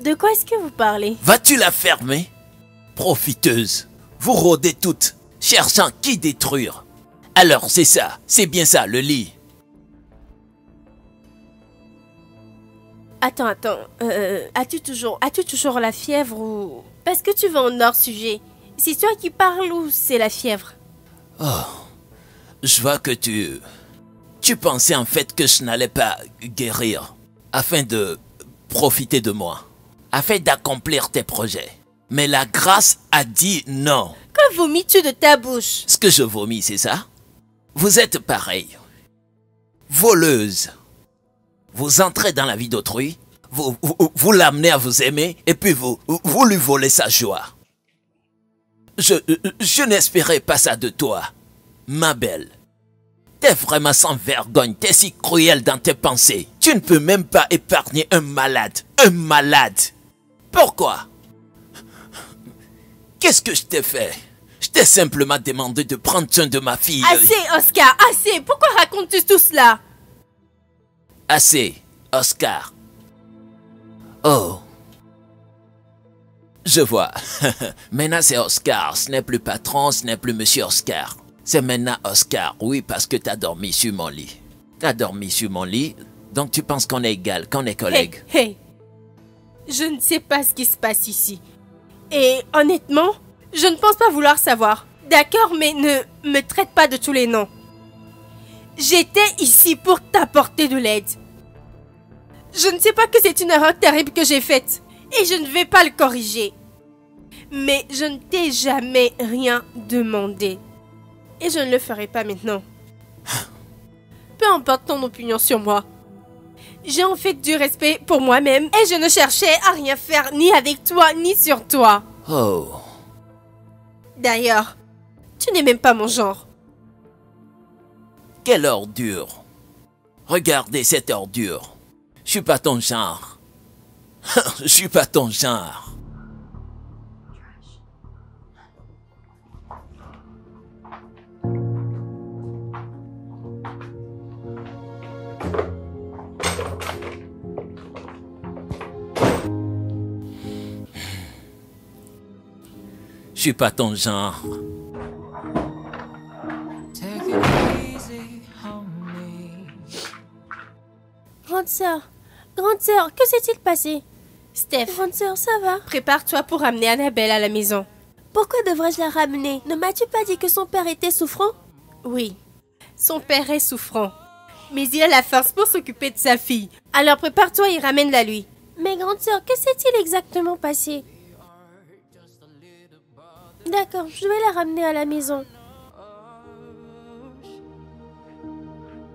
De quoi est-ce que vous parlez? Vas-tu la fermer? Profiteuse. Vous rôdez toutes, cherchant qui détruire. Alors c'est ça, c'est bien ça, le lit. Attends, attends. Euh, as-tu toujours, as-tu toujours la fièvre ou Parce que tu vas en hors sujet. C'est toi qui parles ou c'est la fièvre? Je vois que tu... Tu pensais en fait que je n'allais pas guérir afin de profiter de moi, afin d'accomplir tes projets. Mais la grâce a dit non. Que vomis-tu de ta bouche? Ce que je vomis, c'est ça? Vous êtes pareil. Voleuse. Vous entrez dans la vie d'autrui, vous, vous, vous l'amenez à vous aimer, et puis vous, vous lui volez sa joie. Je, je n'espérais pas ça de toi, ma belle. T'es vraiment sans vergogne, t'es si cruel dans tes pensées. Tu ne peux même pas épargner un malade, un malade. Pourquoi? Qu'est-ce que je t'ai fait? Je t'ai simplement demandé de prendre soin de ma fille. Assez, Oscar, assez Pourquoi racontes-tu tout cela? Assez, Oscar. Oh. Je vois. maintenant c'est Oscar. Ce n'est plus patron, ce n'est plus monsieur Oscar. C'est maintenant Oscar. Oui, parce que t'as dormi sur mon lit. T'as dormi sur mon lit, donc tu penses qu'on est égal, qu'on est Hey, collègues. hey. Je ne sais pas ce qui se passe ici. Et honnêtement, je ne pense pas vouloir savoir. D'accord, mais ne me traite pas de tous les noms. J'étais ici pour t'apporter de l'aide. Je ne sais pas que c'est une erreur terrible que j'ai faite. Et je ne vais pas le corriger. Mais je ne t'ai jamais rien demandé. Et je ne le ferai pas maintenant. Peu importe ton opinion sur moi. J'ai en fait du respect pour moi-même et je ne cherchais à rien faire ni avec toi ni sur toi. Oh. D'ailleurs, tu n'es même pas mon genre. Quelle ordure? Regardez cette ordure. Je suis pas ton genre. Je suis pas ton genre. Je suis pas ton genre. Take it easy on me. Grande sœur, que s'est-il passé? Steph, grande sœur, ça va? Prépare-toi pour amener Annabelle à la maison. Pourquoi devrais-je la ramener? Ne m'as-tu pas dit que son père était souffrant? Oui, son père est souffrant. Mais il a la force pour s'occuper de sa fille. Alors prépare-toi et ramène-la lui. Mais grande sœur, que s'est-il exactement passé? D'accord, je vais la ramener à la maison.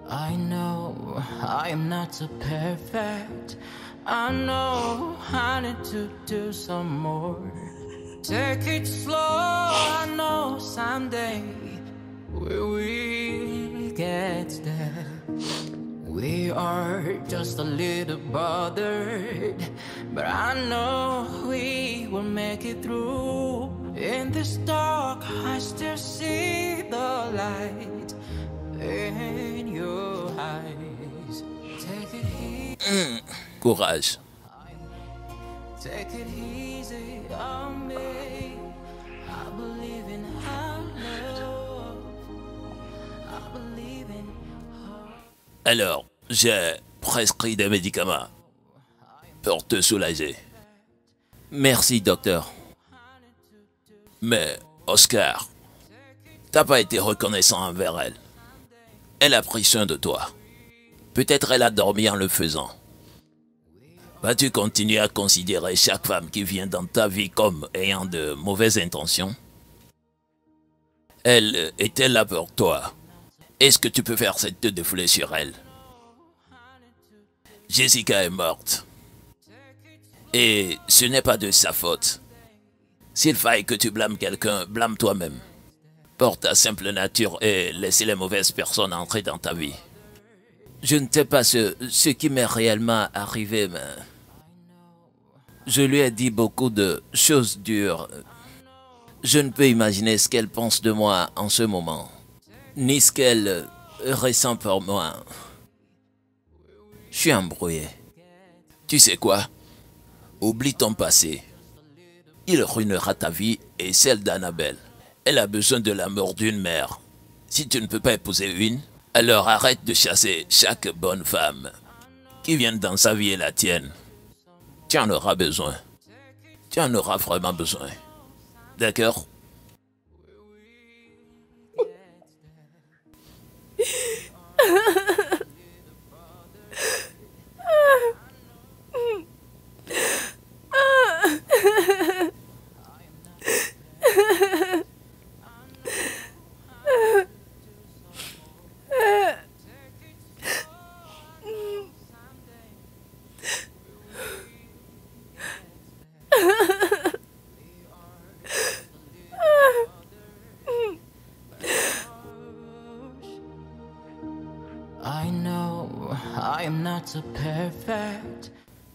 I know I am not so perfect, I know I need to do some more. Take it slow, I know someday we will get there. We are just a little bothered, but I know we will make it through. In this dark, I still see the light in your eyes. Believe in Alors, j'ai prescrit des médicaments pour te soulager. Merci, docteur. Mais, Oscar, t'as pas été reconnaissant envers elle. Elle a pris soin de toi. Peut-être elle a dormi en le faisant. Vas-tu continuer à considérer chaque femme qui vient dans ta vie comme ayant de mauvaises intentions? Elle est-elle là pour toi Est-ce que tu peux faire cette te défouler sur elle? Jessica est morte. Et ce n'est pas de sa faute. S'il faille que tu blâmes quelqu'un, blâme toi-même. Porte ta simple nature et laisse les mauvaises personnes entrer dans ta vie. Je ne sais pas ce, qui m'est réellement arrivé, mais... Je lui ai dit beaucoup de choses dures. Je ne peux imaginer ce qu'elle pense de moi en ce moment, ni ce qu'elle ressent pour moi. Je suis embrouillé. Tu sais quoi? Oublie ton passé. Il ruinera ta vie et celle d'Annabelle. Elle a besoin de l'amour d'une mère. Si tu ne peux pas épouser une, alors arrête de chasser chaque bonne femme qui vient dans sa vie et la tienne. Tu en auras besoin. Tu en auras vraiment besoin. D'accord?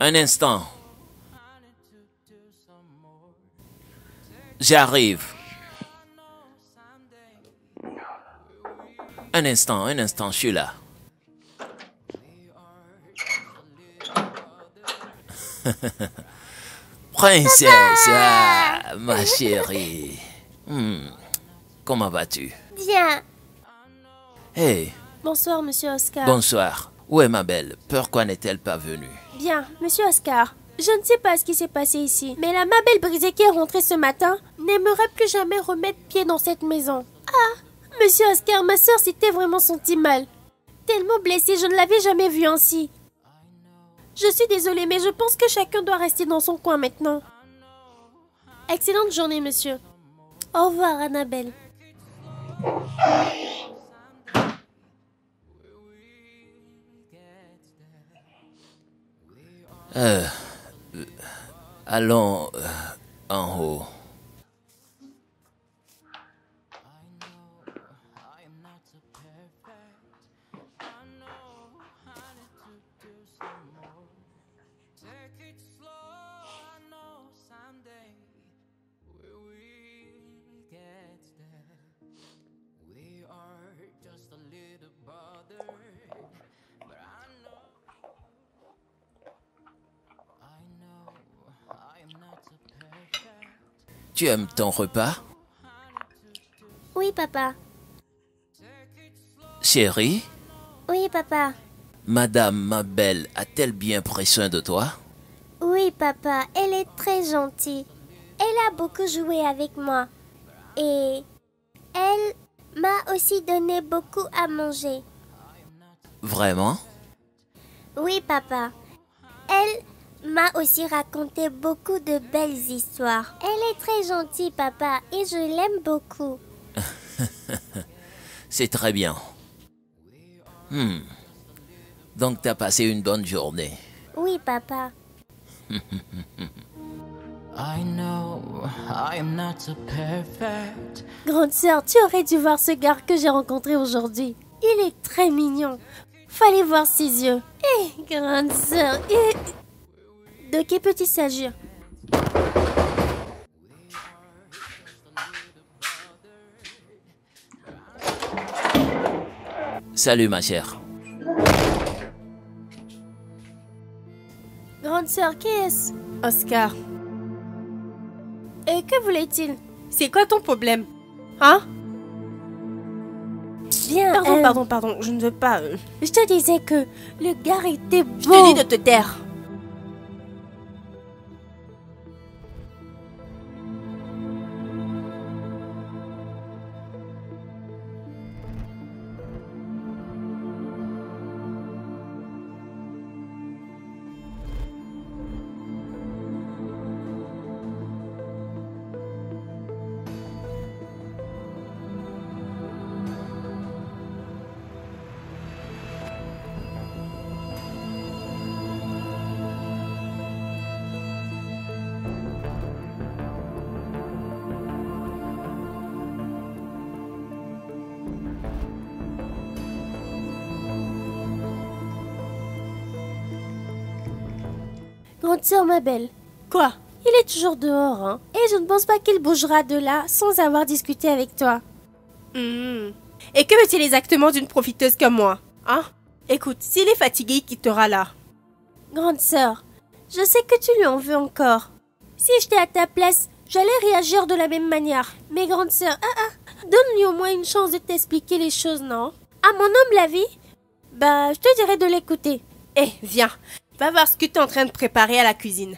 Un instant. J'arrive. Un instant, un instant, je suis là. Princesse, ah, ma chérie. Hmm, Comment vas-tu? Bien. Hey, Bonsoir, monsieur Oscar. bonsoir. Où est ma belle? Pourquoi n'est-elle pas venue? Bien, monsieur Oscar. Je ne sais pas ce qui s'est passé ici, mais la Mabel brisée qui est rentrée ce matin n'aimerait plus jamais remettre pied dans cette maison. Ah, monsieur Oscar, ma soeur s'était vraiment sentie mal. Tellement blessée, je ne l'avais jamais vue ainsi. Je suis désolée, mais je pense que chacun doit rester dans son coin maintenant. Excellente journée, monsieur. Au revoir, Annabelle. Euh, euh, allons euh, en haut. Tu aimes ton repas, Oui, papa. chérie? Oui, papa. Madame, ma belle, a-t-elle bien pris soin de toi? Oui, papa, elle est très gentille. Elle a beaucoup joué avec moi. Et elle m'a aussi donné beaucoup à manger. Vraiment? Oui, papa. Elle m'a aussi raconté beaucoup de belles histoires. Elle est très gentille, papa, et je l'aime beaucoup. C'est très bien. Hmm. Donc t'as passé une bonne journée. Oui, papa. I know I am not so perfect. Grande sœur, tu aurais dû voir ce gars que j'ai rencontré aujourd'hui. Il est très mignon. Fallait voir ses yeux. Eh, grande sœur, eh. De qui peut-il s'agir? Salut ma chère. Grande sœur, qui est-ce? Oscar, Et que voulait-il? C'est quoi ton problème? Hein? Bien, Pardon, euh, pardon, pardon, je ne veux pas. euh, Je te disais que le gars était beau. Je te dis de te taire. Sœur, ma belle. Quoi? Il est toujours dehors, hein. Et je ne pense pas qu'il bougera de là sans avoir discuté avec toi. Hmm. Et que veut-il exactement d'une profiteuse comme moi? Hein? Écoute, s'il est fatigué, il quittera là. Grande sœur, je sais que tu lui en veux encore. Si j'étais à ta place, j'allais réagir de la même manière. Mais grande sœur, ah ah, donne-lui au moins une chance de t'expliquer les choses, non? À mon humble avis, bah, je te dirais de l'écouter. Eh, viens. Va voir ce que tu es en train de préparer à la cuisine.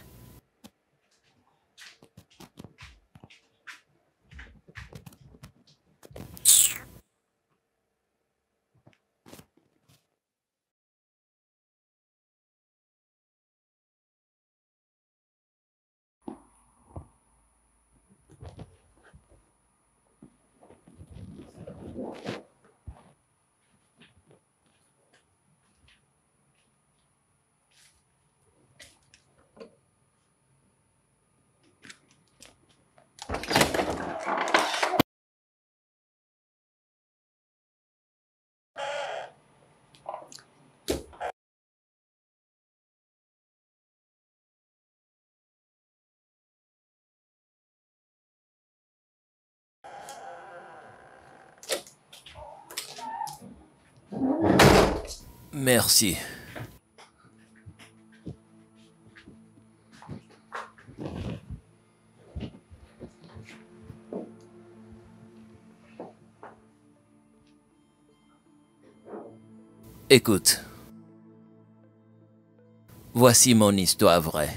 Merci. Écoute. Voici mon histoire vraie.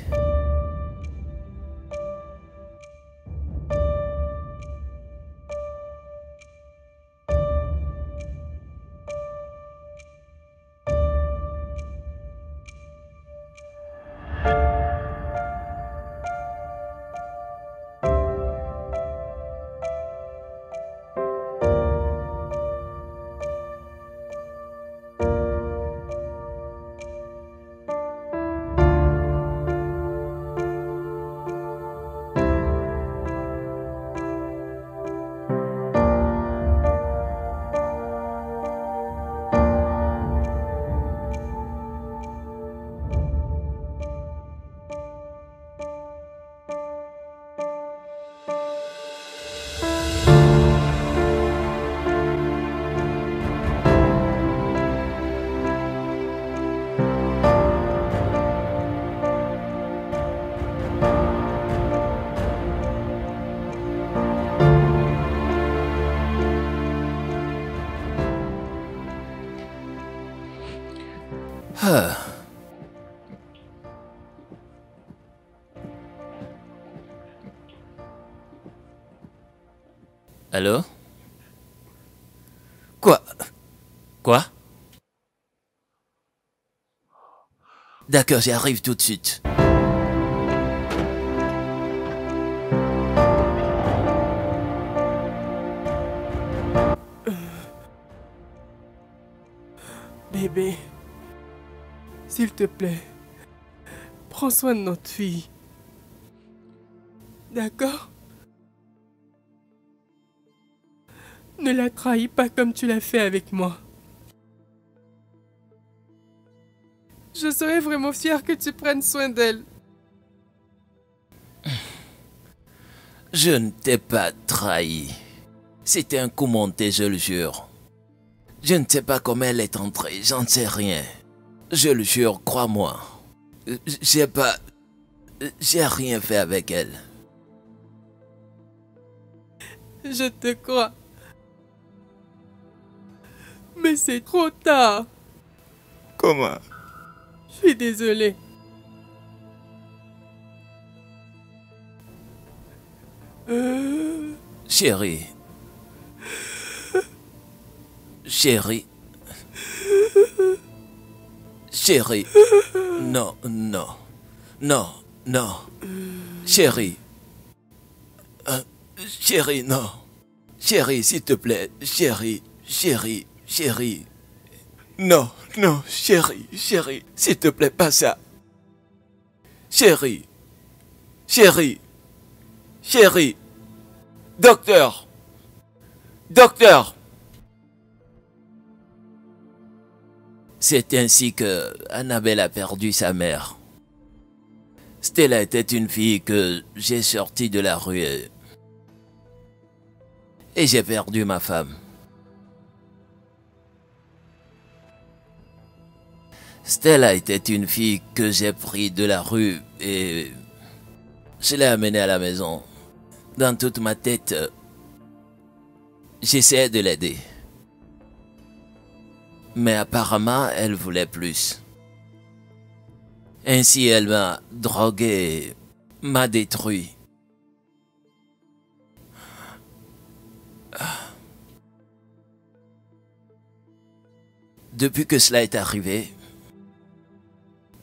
Allô? Quoi? Quoi? D'accord, j'y arrive tout de suite. Bébé, s'il te plaît, Prends soin de notre fille. Trahis pas comme tu l'as fait avec moi. Je serais vraiment fier que tu prennes soin d'elle. Je ne t'ai pas trahi. C'était un coup monté, je le jure. Je ne sais pas comment elle est entrée, j'en sais rien. Je le jure, crois-moi. J'ai pas. J'ai rien fait avec elle. Je te crois. Mais c'est trop tard. Comment? Je suis désolé. Euh, Chérie. Chérie. Chérie. Non, non. Non, non. Chérie. Euh, chérie, non. Chérie, s'il te plaît. Chérie, chérie, chérie. Non, non, chérie, chérie. S'il te plaît, pas ça. Chérie. Chérie. Chérie. Docteur. Docteur. C'est ainsi que Annabelle a perdu sa mère. Stella était une fille que j'ai sortie de la rue et, et j'ai perdu ma femme. Stella était une fille que j'ai pris de la rue et je l'ai amenée à la maison. Dans toute ma tête, j'essayais de l'aider. Mais apparemment, elle voulait plus. Ainsi, elle m'a drogué, m'a détruit. Depuis que cela est arrivé,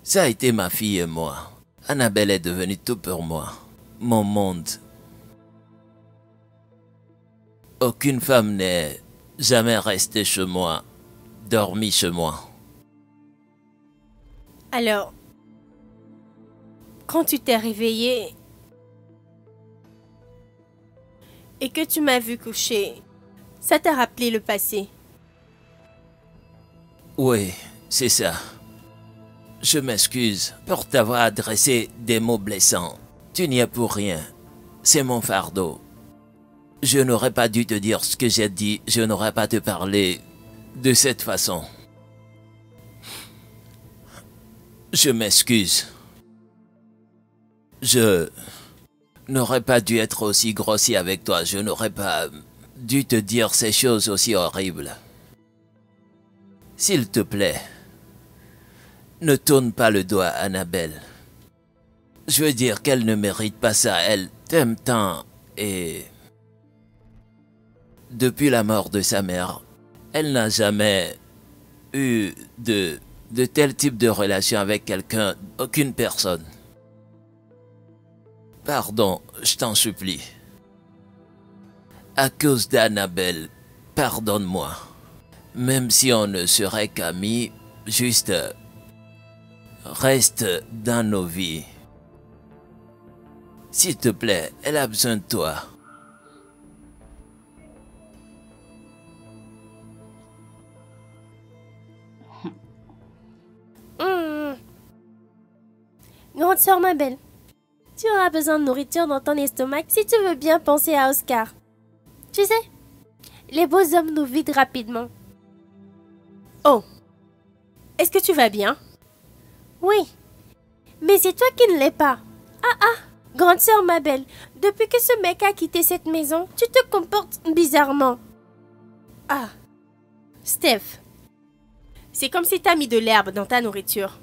ça a été ma fille et moi. Annabelle est devenue tout pour moi, mon monde. Aucune femme n'est jamais restée chez moi, dormie chez moi. Alors, quand tu t'es réveillé et que tu m'as vu coucher, ça t'a rappelé le passé? Oui, c'est ça. Je m'excuse pour t'avoir adressé des mots blessants. Tu n'y es pour rien. C'est mon fardeau. Je n'aurais pas dû te dire ce que j'ai dit. Je n'aurais pas te parler de cette façon. Je m'excuse. Je n'aurais pas dû être aussi grossier avec toi. Je n'aurais pas dû te dire ces choses aussi horribles. S'il te plaît, ne tourne pas le doigt Annabelle. Je veux dire qu'elle ne mérite pas ça. Elle t'aime tant et... Depuis la mort de sa mère, elle n'a jamais eu de, de tel type de relation avec quelqu'un, aucune personne. Pardon, je t'en supplie. À cause d'Annabelle, pardonne-moi. Même si on ne serait qu'amis, juste reste dans nos vies. S'il te plaît, elle a besoin de toi. Grande sœur ma belle, tu auras besoin de nourriture dans ton estomac si tu veux bien penser à Oscar. Tu sais, les beaux hommes nous vident rapidement. Oh, est-ce que tu vas bien? Oui, mais c'est toi qui ne l'es pas. Ah ah, grande sœur ma belle, depuis que ce mec a quitté cette maison, tu te comportes bizarrement. Ah, Steph, c'est comme si t'as mis de l'herbe dans ta nourriture.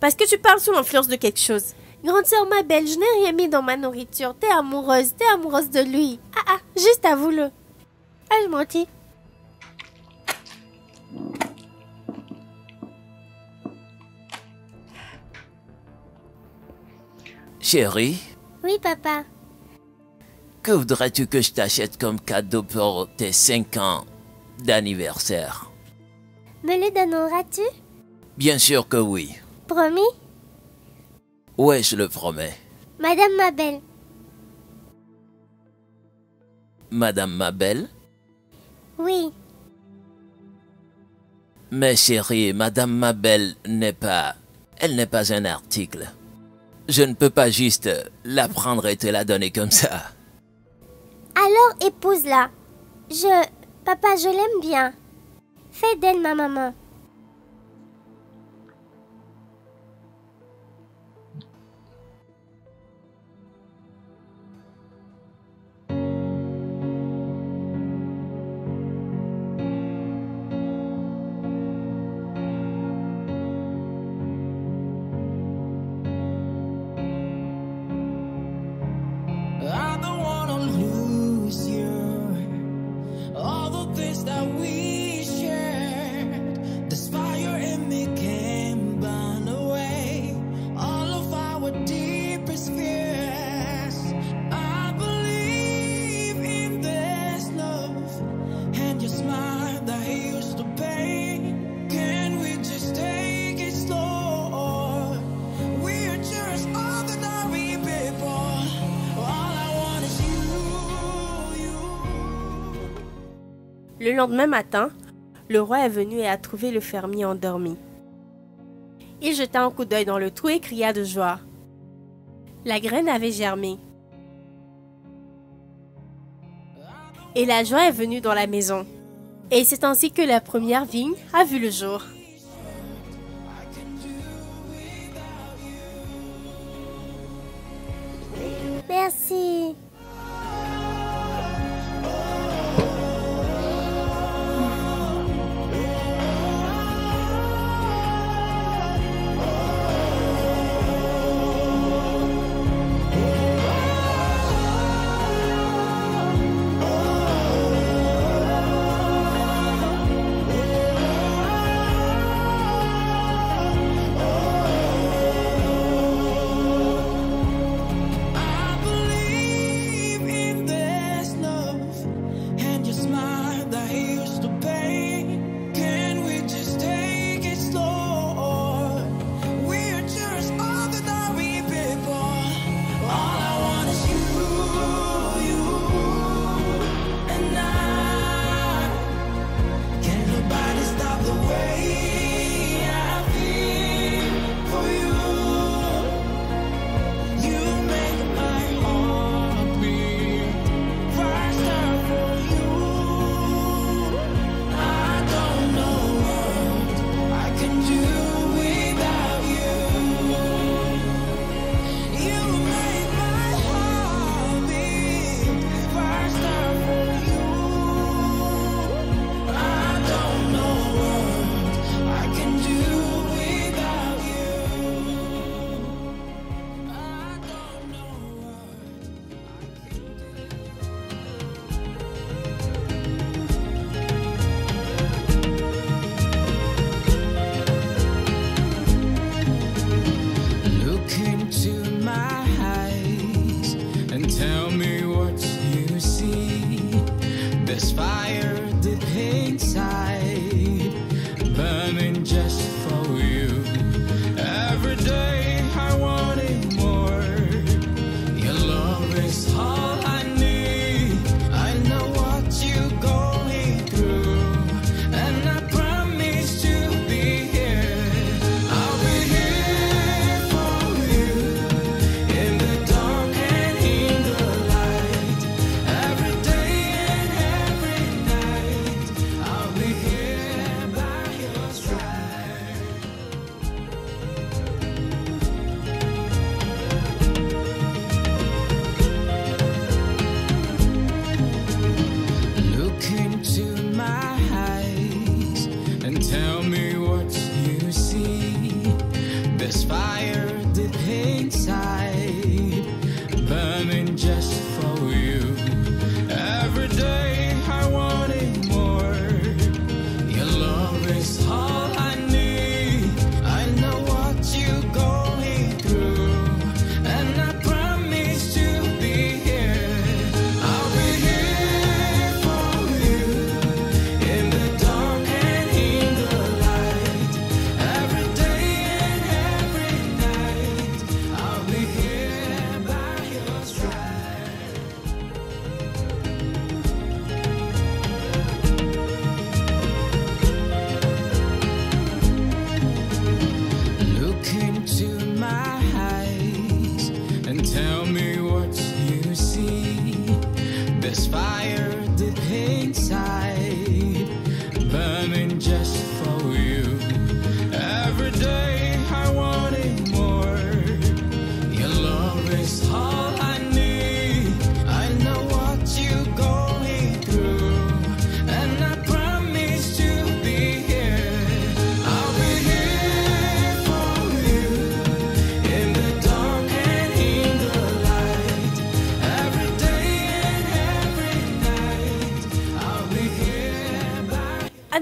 Parce que tu parles sous l'influence de quelque chose. Grande sœur ma belle, je n'ai rien mis dans ma nourriture. T'es amoureuse, t'es amoureuse de lui. Ah ah, juste avoue-le. Ah, je. Chérie, Oui, papa. que voudrais-tu que je t'achète comme cadeau pour tes 5 ans d'anniversaire? Me le donneras-tu? Bien sûr que oui. Promis? Ouais, je le promets. Madame Mabel. Madame Mabel Oui. Mais chérie, Madame Mabel n'est pas... Elle n'est pas un article. Je ne peux pas juste la prendre et te la donner comme ça. Alors épouse-la. Je... Papa, je l'aime bien. Fais d'elle ma maman. Lendemain matin, le roi est venu et a trouvé le fermier endormi. Il jeta un coup d'œil dans le trou et cria de joie. La graine avait germé. Et la joie est venue dans la maison. Et c'est ainsi que la première vigne a vu le jour. Merci.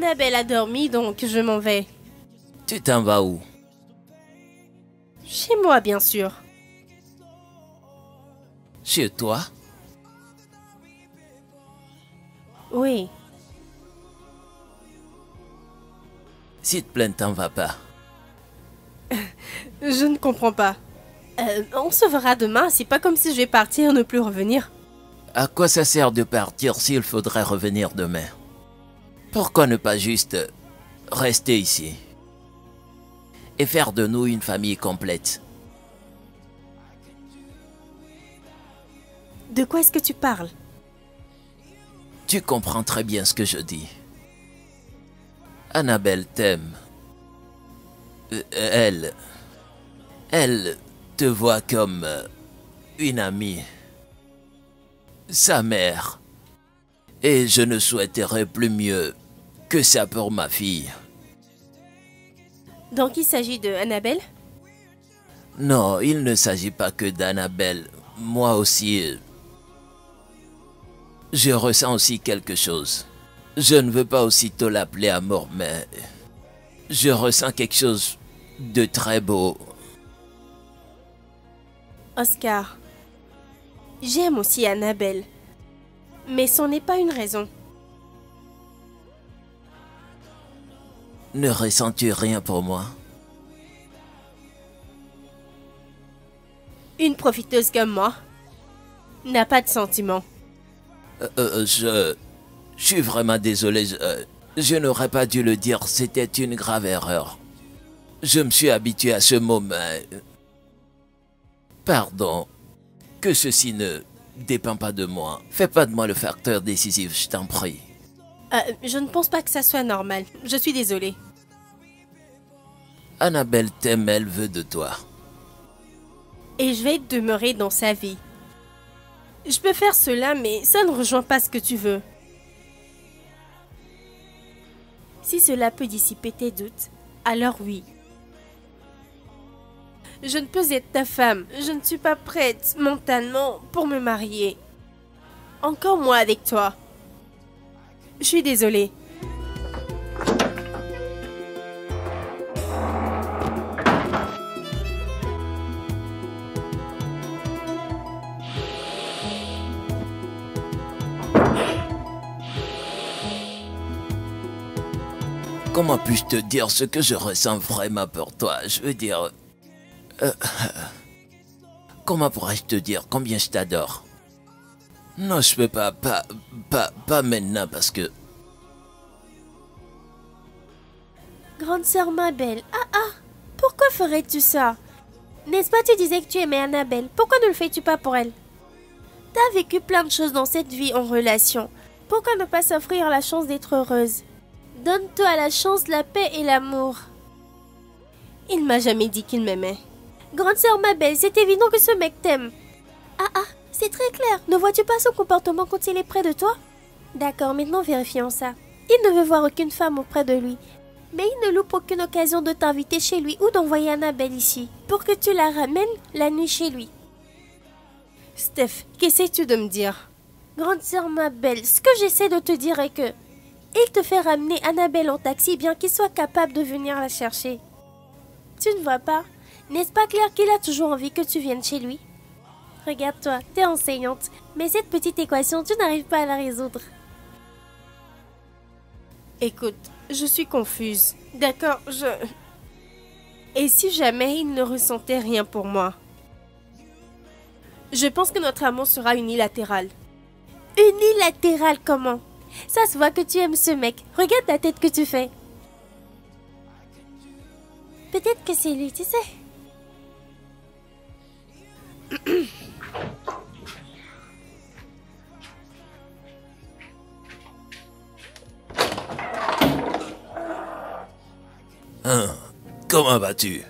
Annabelle a dormi, donc je m'en vais. Tu t'en vas où? Chez moi, bien sûr. Chez toi? Oui. S'il te plaît, ne t'en vas pas. Je ne comprends pas. Euh, on se verra demain, c'est pas comme si je vais partir et ne plus revenir. À quoi ça sert de partir s'il faudrait revenir demain? Pourquoi ne pas juste rester ici et faire de nous une famille complète De quoi est-ce que tu parles Tu comprends très bien ce que je dis. Annabelle t'aime. Euh, Elle... Elle te voit comme euh, une amie. Sa mère. Et je ne souhaiterais plus mieux que ça pour ma fille. Donc il s'agit de Annabelle? Non, il ne s'agit pas que d'Annabelle. Moi aussi... Je ressens aussi quelque chose. Je ne veux pas aussitôt l'appeler amour, mais... Je ressens quelque chose de très beau. Oscar. J'aime aussi Annabelle. Mais ce n'est pas une raison. Ne ressens-tu rien pour moi? Une profiteuse comme moi n'a pas de sentiments. Euh, euh, Je... Je suis vraiment désolé. Je, euh, je n'aurais pas dû le dire. C'était une grave erreur. Je me suis habitué à ce mot, mais... Pardon. Que ceci ne dépend pas de moi. Fais pas de moi le facteur décisif, je t'en prie. Euh, je ne pense pas que ça soit normal. Je suis désolée. Annabelle t'aime, elle veut de toi. Et je vais demeurer dans sa vie. Je peux faire cela, mais ça ne rejoint pas ce que tu veux. Si cela peut dissiper tes doutes, alors oui. Je ne peux être ta femme. Je ne suis pas prête mentalement pour me marier. Encore moi avec toi. Je suis désolée. Comment puis-je te dire ce que je ressens vraiment pour toi? Je veux dire... euh, comment pourrais-je te dire combien je t'adore? Non, je peux pas, pas, pas, pas maintenant parce que... Grande sœur ma belle, ah ah, pourquoi ferais-tu ça? N'est-ce pas tu disais que tu aimais Annabelle, pourquoi ne le fais-tu pas pour elle? T'as vécu plein de choses dans cette vie en relation, pourquoi ne pas s'offrir la chance d'être heureuse? Donne-toi la chance, la paix et l'amour. Il m'a jamais dit qu'il m'aimait. Grande sœur ma belle, c'est évident que ce mec t'aime. Ah ah, c'est très clair, ne vois-tu pas son comportement quand il est près de toi? D'accord, maintenant vérifions ça. Il ne veut voir aucune femme auprès de lui. Mais il ne loupe aucune occasion de t'inviter chez lui ou d'envoyer Annabelle ici, pour que tu la ramènes la nuit chez lui. Steph, qu'essaies-tu de me dire? Grande sœur ma belle, ce que j'essaie de te dire est que il te fait ramener Annabelle en taxi bien qu'il soit capable de venir la chercher. Tu ne vois pas? N'est-ce pas clair qu'il a toujours envie que tu viennes chez lui? Regarde-toi, t'es enseignante, mais cette petite équation, tu n'arrives pas à la résoudre. Écoute, je suis confuse. D'accord, je... Et si jamais il ne ressentait rien pour moi? Je pense que notre amour sera unilatéral. Unilatéral comment? Ça se voit que tu aimes ce mec. Regarde la tête que tu fais. Peut-être que c'est lui, tu sais. Comment vas-tu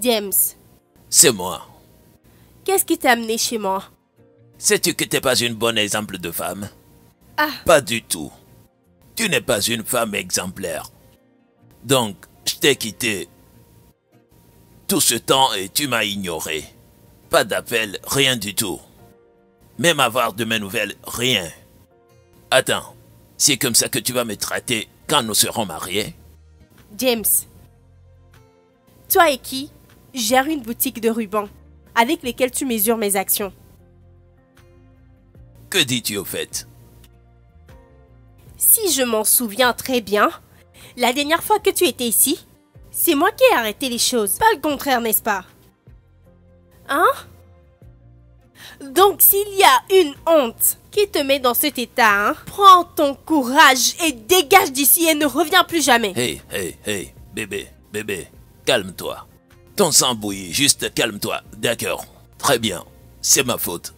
James, C'est moi. qu'est-ce qui t'a amené chez moi? Sais-tu que t'es pas une bonne exemple de femme? Ah. Pas du tout. Tu n'es pas une femme exemplaire. Donc, je t'ai quitté tout ce temps et tu m'as ignoré. Pas d'appel, rien du tout. Même avoir de mes nouvelles, rien. Attends, c'est comme ça que tu vas me traiter quand nous serons mariés? James, toi et qui gère une boutique de rubans avec lesquels tu mesures mes actions? Que dis-tu au fait? Si je m'en souviens très bien, la dernière fois que tu étais ici, c'est moi qui ai arrêté les choses, pas le contraire, n'est-ce pas? Hein? Donc s'il y a une honte qui te met dans cet état, hein, prends ton courage et dégage d'ici et ne reviens plus jamais. Hey, hey, hey, bébé, bébé, calme-toi. Ton sang bouillit, juste calme-toi, d'accord? Très bien, c'est ma faute.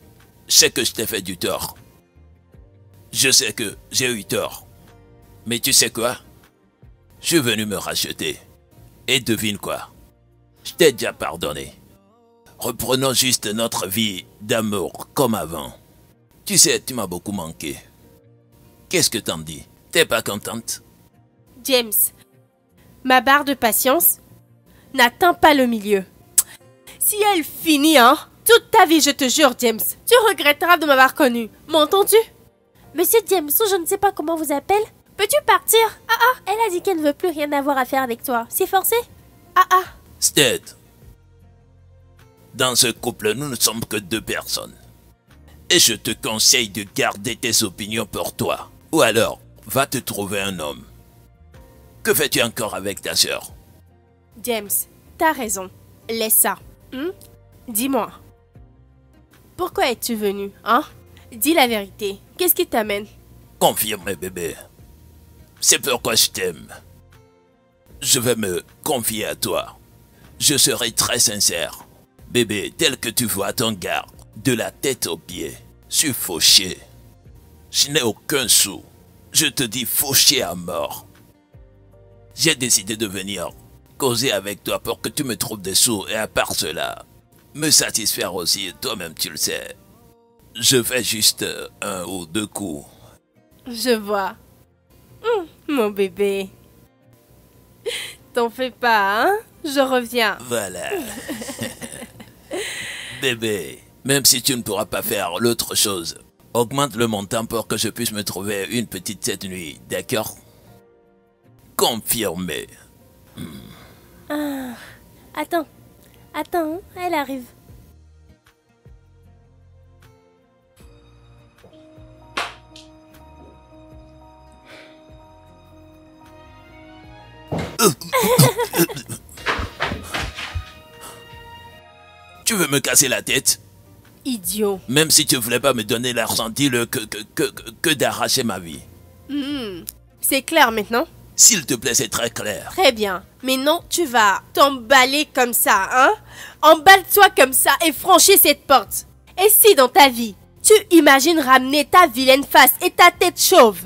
Je sais que je t'ai fait du tort. Je sais que j'ai eu tort. Mais tu sais quoi? Je suis venu me racheter. Et devine quoi? Je t'ai déjà pardonné. Reprenons juste notre vie d'amour comme avant. Tu sais, tu m'as beaucoup manqué. Qu'est-ce que t'en dis? T'es pas contente? James, ma barre de patience n'atteint pas le milieu. Si elle finit, hein, toute ta vie, je te jure, James, tu regretteras de m'avoir connu. M'entends-tu? Monsieur James, ou je ne sais pas comment vous appelle, peux-tu partir? Ah ah, elle a dit qu'elle ne veut plus rien avoir à faire avec toi. C'est forcé? Ah ah, Stead. Dans ce couple, nous ne sommes que deux personnes. Et je te conseille de garder tes opinions pour toi. Ou alors, va te trouver un homme. Que fais-tu encore avec ta sœur? James, t'as raison. Laisse ça. Hmm? Dis-moi. Pourquoi es-tu venu, hein? Dis la vérité. Qu'est-ce qui t'amène? Confirme, bébé. C'est pourquoi je t'aime. Je vais me confier à toi. Je serai très sincère. Bébé, tel que tu vois ton gars, de la tête aux pieds, je suis fauché. Je n'ai aucun sou. Je te dis fauché à mort. J'ai décidé de venir causer avec toi pour que tu me trouves des sous et à part cela, me satisfaire aussi, toi-même tu le sais. Je fais juste un ou deux coups. Je vois. Hmm, mon bébé. T'en fais pas, hein? Je reviens. Voilà. Bébé, même si tu ne pourras pas faire l'autre chose, augmente le montant pour que je puisse me trouver une petite cette nuit, d'accord? Confirmé. attends. Attends, hein, elle arrive. Tu veux me casser la tête? Idiot. Même si tu voulais pas me donner l'argent, dis-le que, que, que, que- d'arracher ma vie. Hmm, C'est clair maintenant? S'il te plaît, c'est très clair. Très bien. Mais non, tu vas t'emballer comme ça, hein? Emballe-toi comme ça et franchis cette porte. Et si dans ta vie, tu imagines ramener ta vilaine face et ta tête chauve,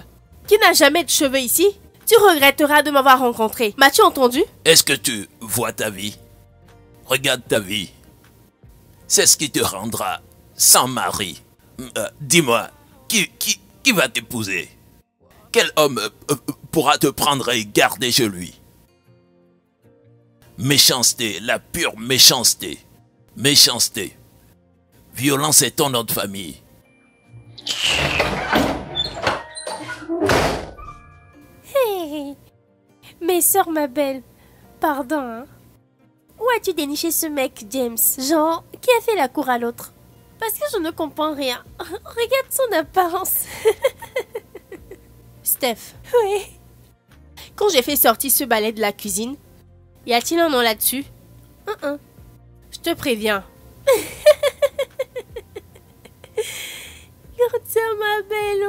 qui n'a jamais de cheveux ici, tu regretteras de m'avoir rencontré. M'as-tu entendu? Est-ce que tu vois ta vie? Regarde ta vie. C'est ce qui te rendra sans mari. Euh, Dis-moi, qui, qui, qui va t'épouser? Quel homme euh, euh, pourra te prendre et garder chez lui? Méchanceté, la pure méchanceté. Méchanceté. Violence est ton nom famille. Hé Mes sœurs, ma belle. Pardon, hein. Où as-tu déniché ce mec, James Genre, qui a fait la cour à l'autre Parce que je ne comprends rien. Regarde son apparence. Steph, oui. quand j'ai fait sortir ce balai de la cuisine, y a-t-il un nom là-dessus Hein, Je te préviens. Ma belle.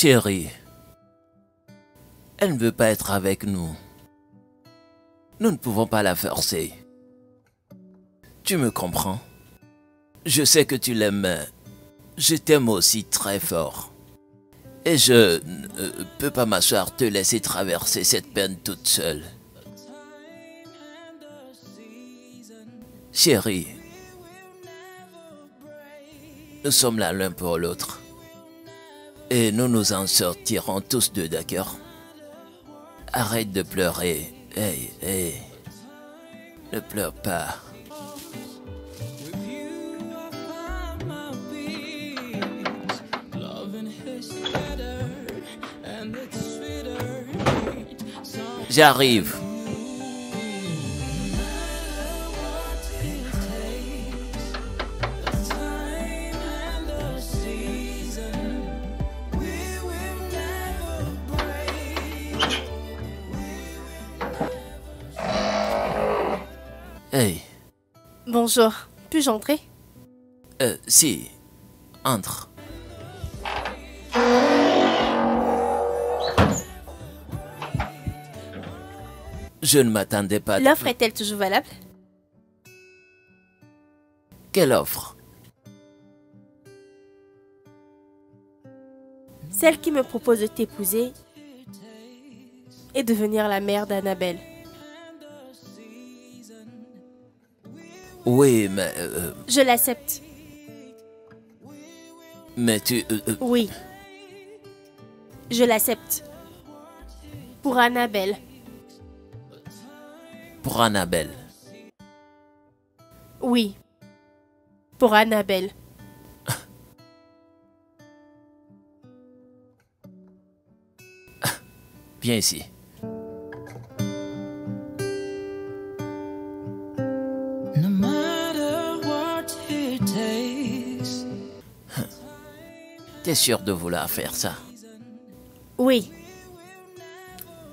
Chérie, elle ne veut pas être avec nous. Nous ne pouvons pas la forcer. Tu me comprends? Je sais que tu l'aimes, je t'aime aussi très fort. Et je ne peux pas m'asseoir te laisser traverser cette peine toute seule. Chérie, nous sommes là l'un pour l'autre. Et nous nous en sortirons tous deux, d'accord Arrête de pleurer. Hey, hey. Ne pleure pas. J'arrive. Hey, Bonjour, puis-je entrer? Euh, si, entre. Je ne m'attendais pas. L'offre est-elle toujours valable? Quelle offre? Celle qui me propose de t'épouser et devenir la mère d'Annabelle. Oui, mais. euh, Je l'accepte. mais tu. euh, euh, Oui. Je l'accepte. Pour Annabelle. pour Annabelle. Oui. Pour Annabelle. Viens ici. T'es sûr de vouloir faire ça? Oui.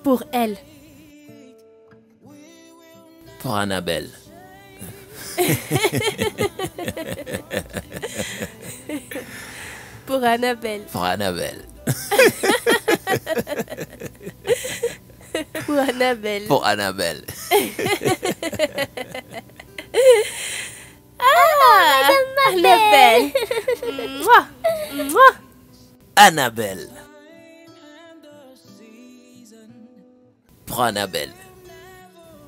Pour elle. Pour Annabelle. Pour Annabelle. Pour Annabelle. Pour Annabelle. Pour Annabelle. Ah, Annabelle. Mouah. Annabelle. Pour Annabelle.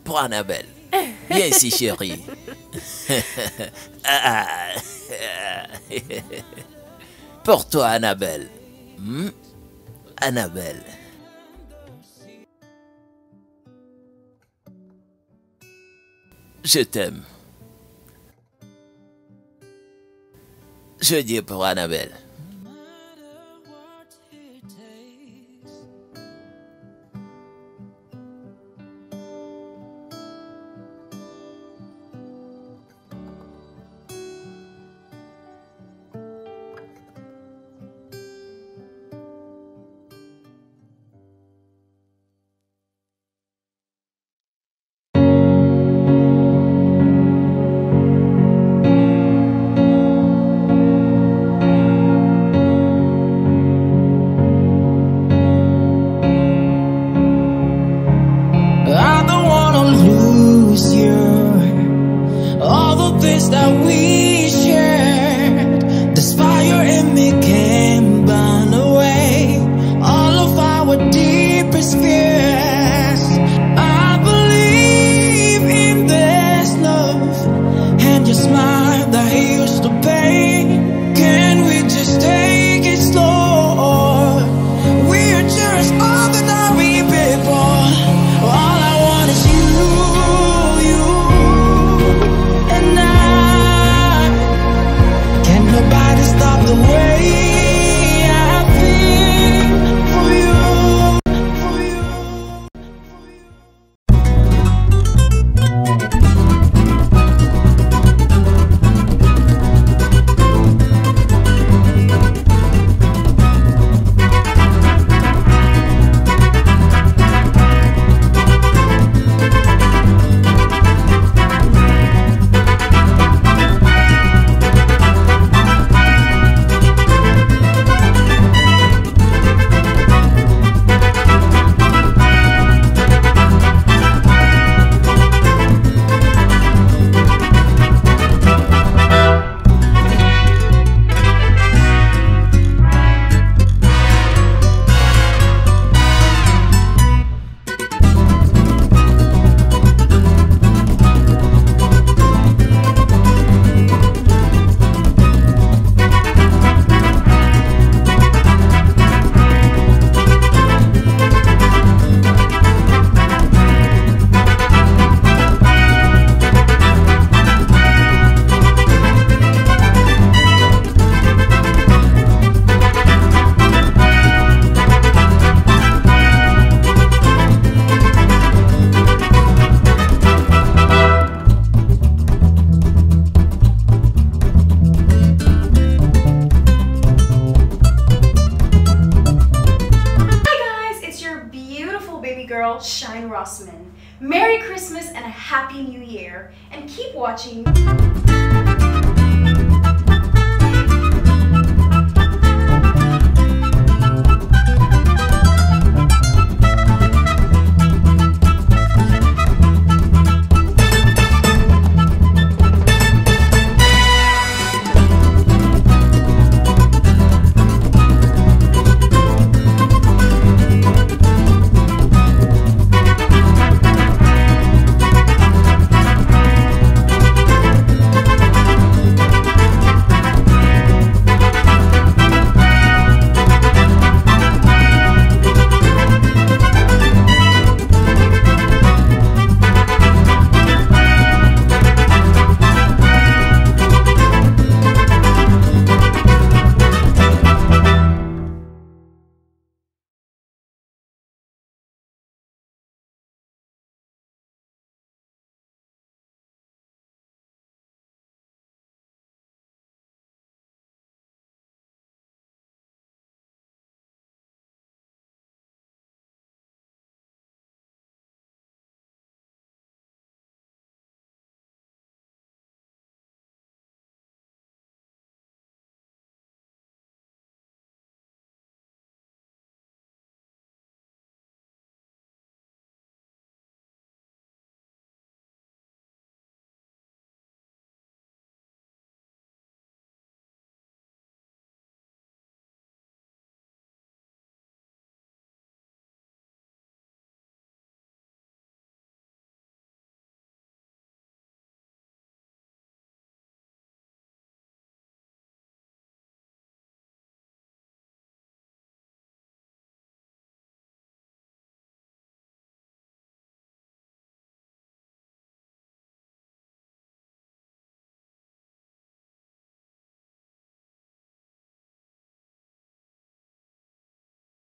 Pour Annabelle. Viens ici, chérie. Ah. Pour toi, Annabelle. Hmm? Annabelle. Je t'aime. Je dis pour Annabelle.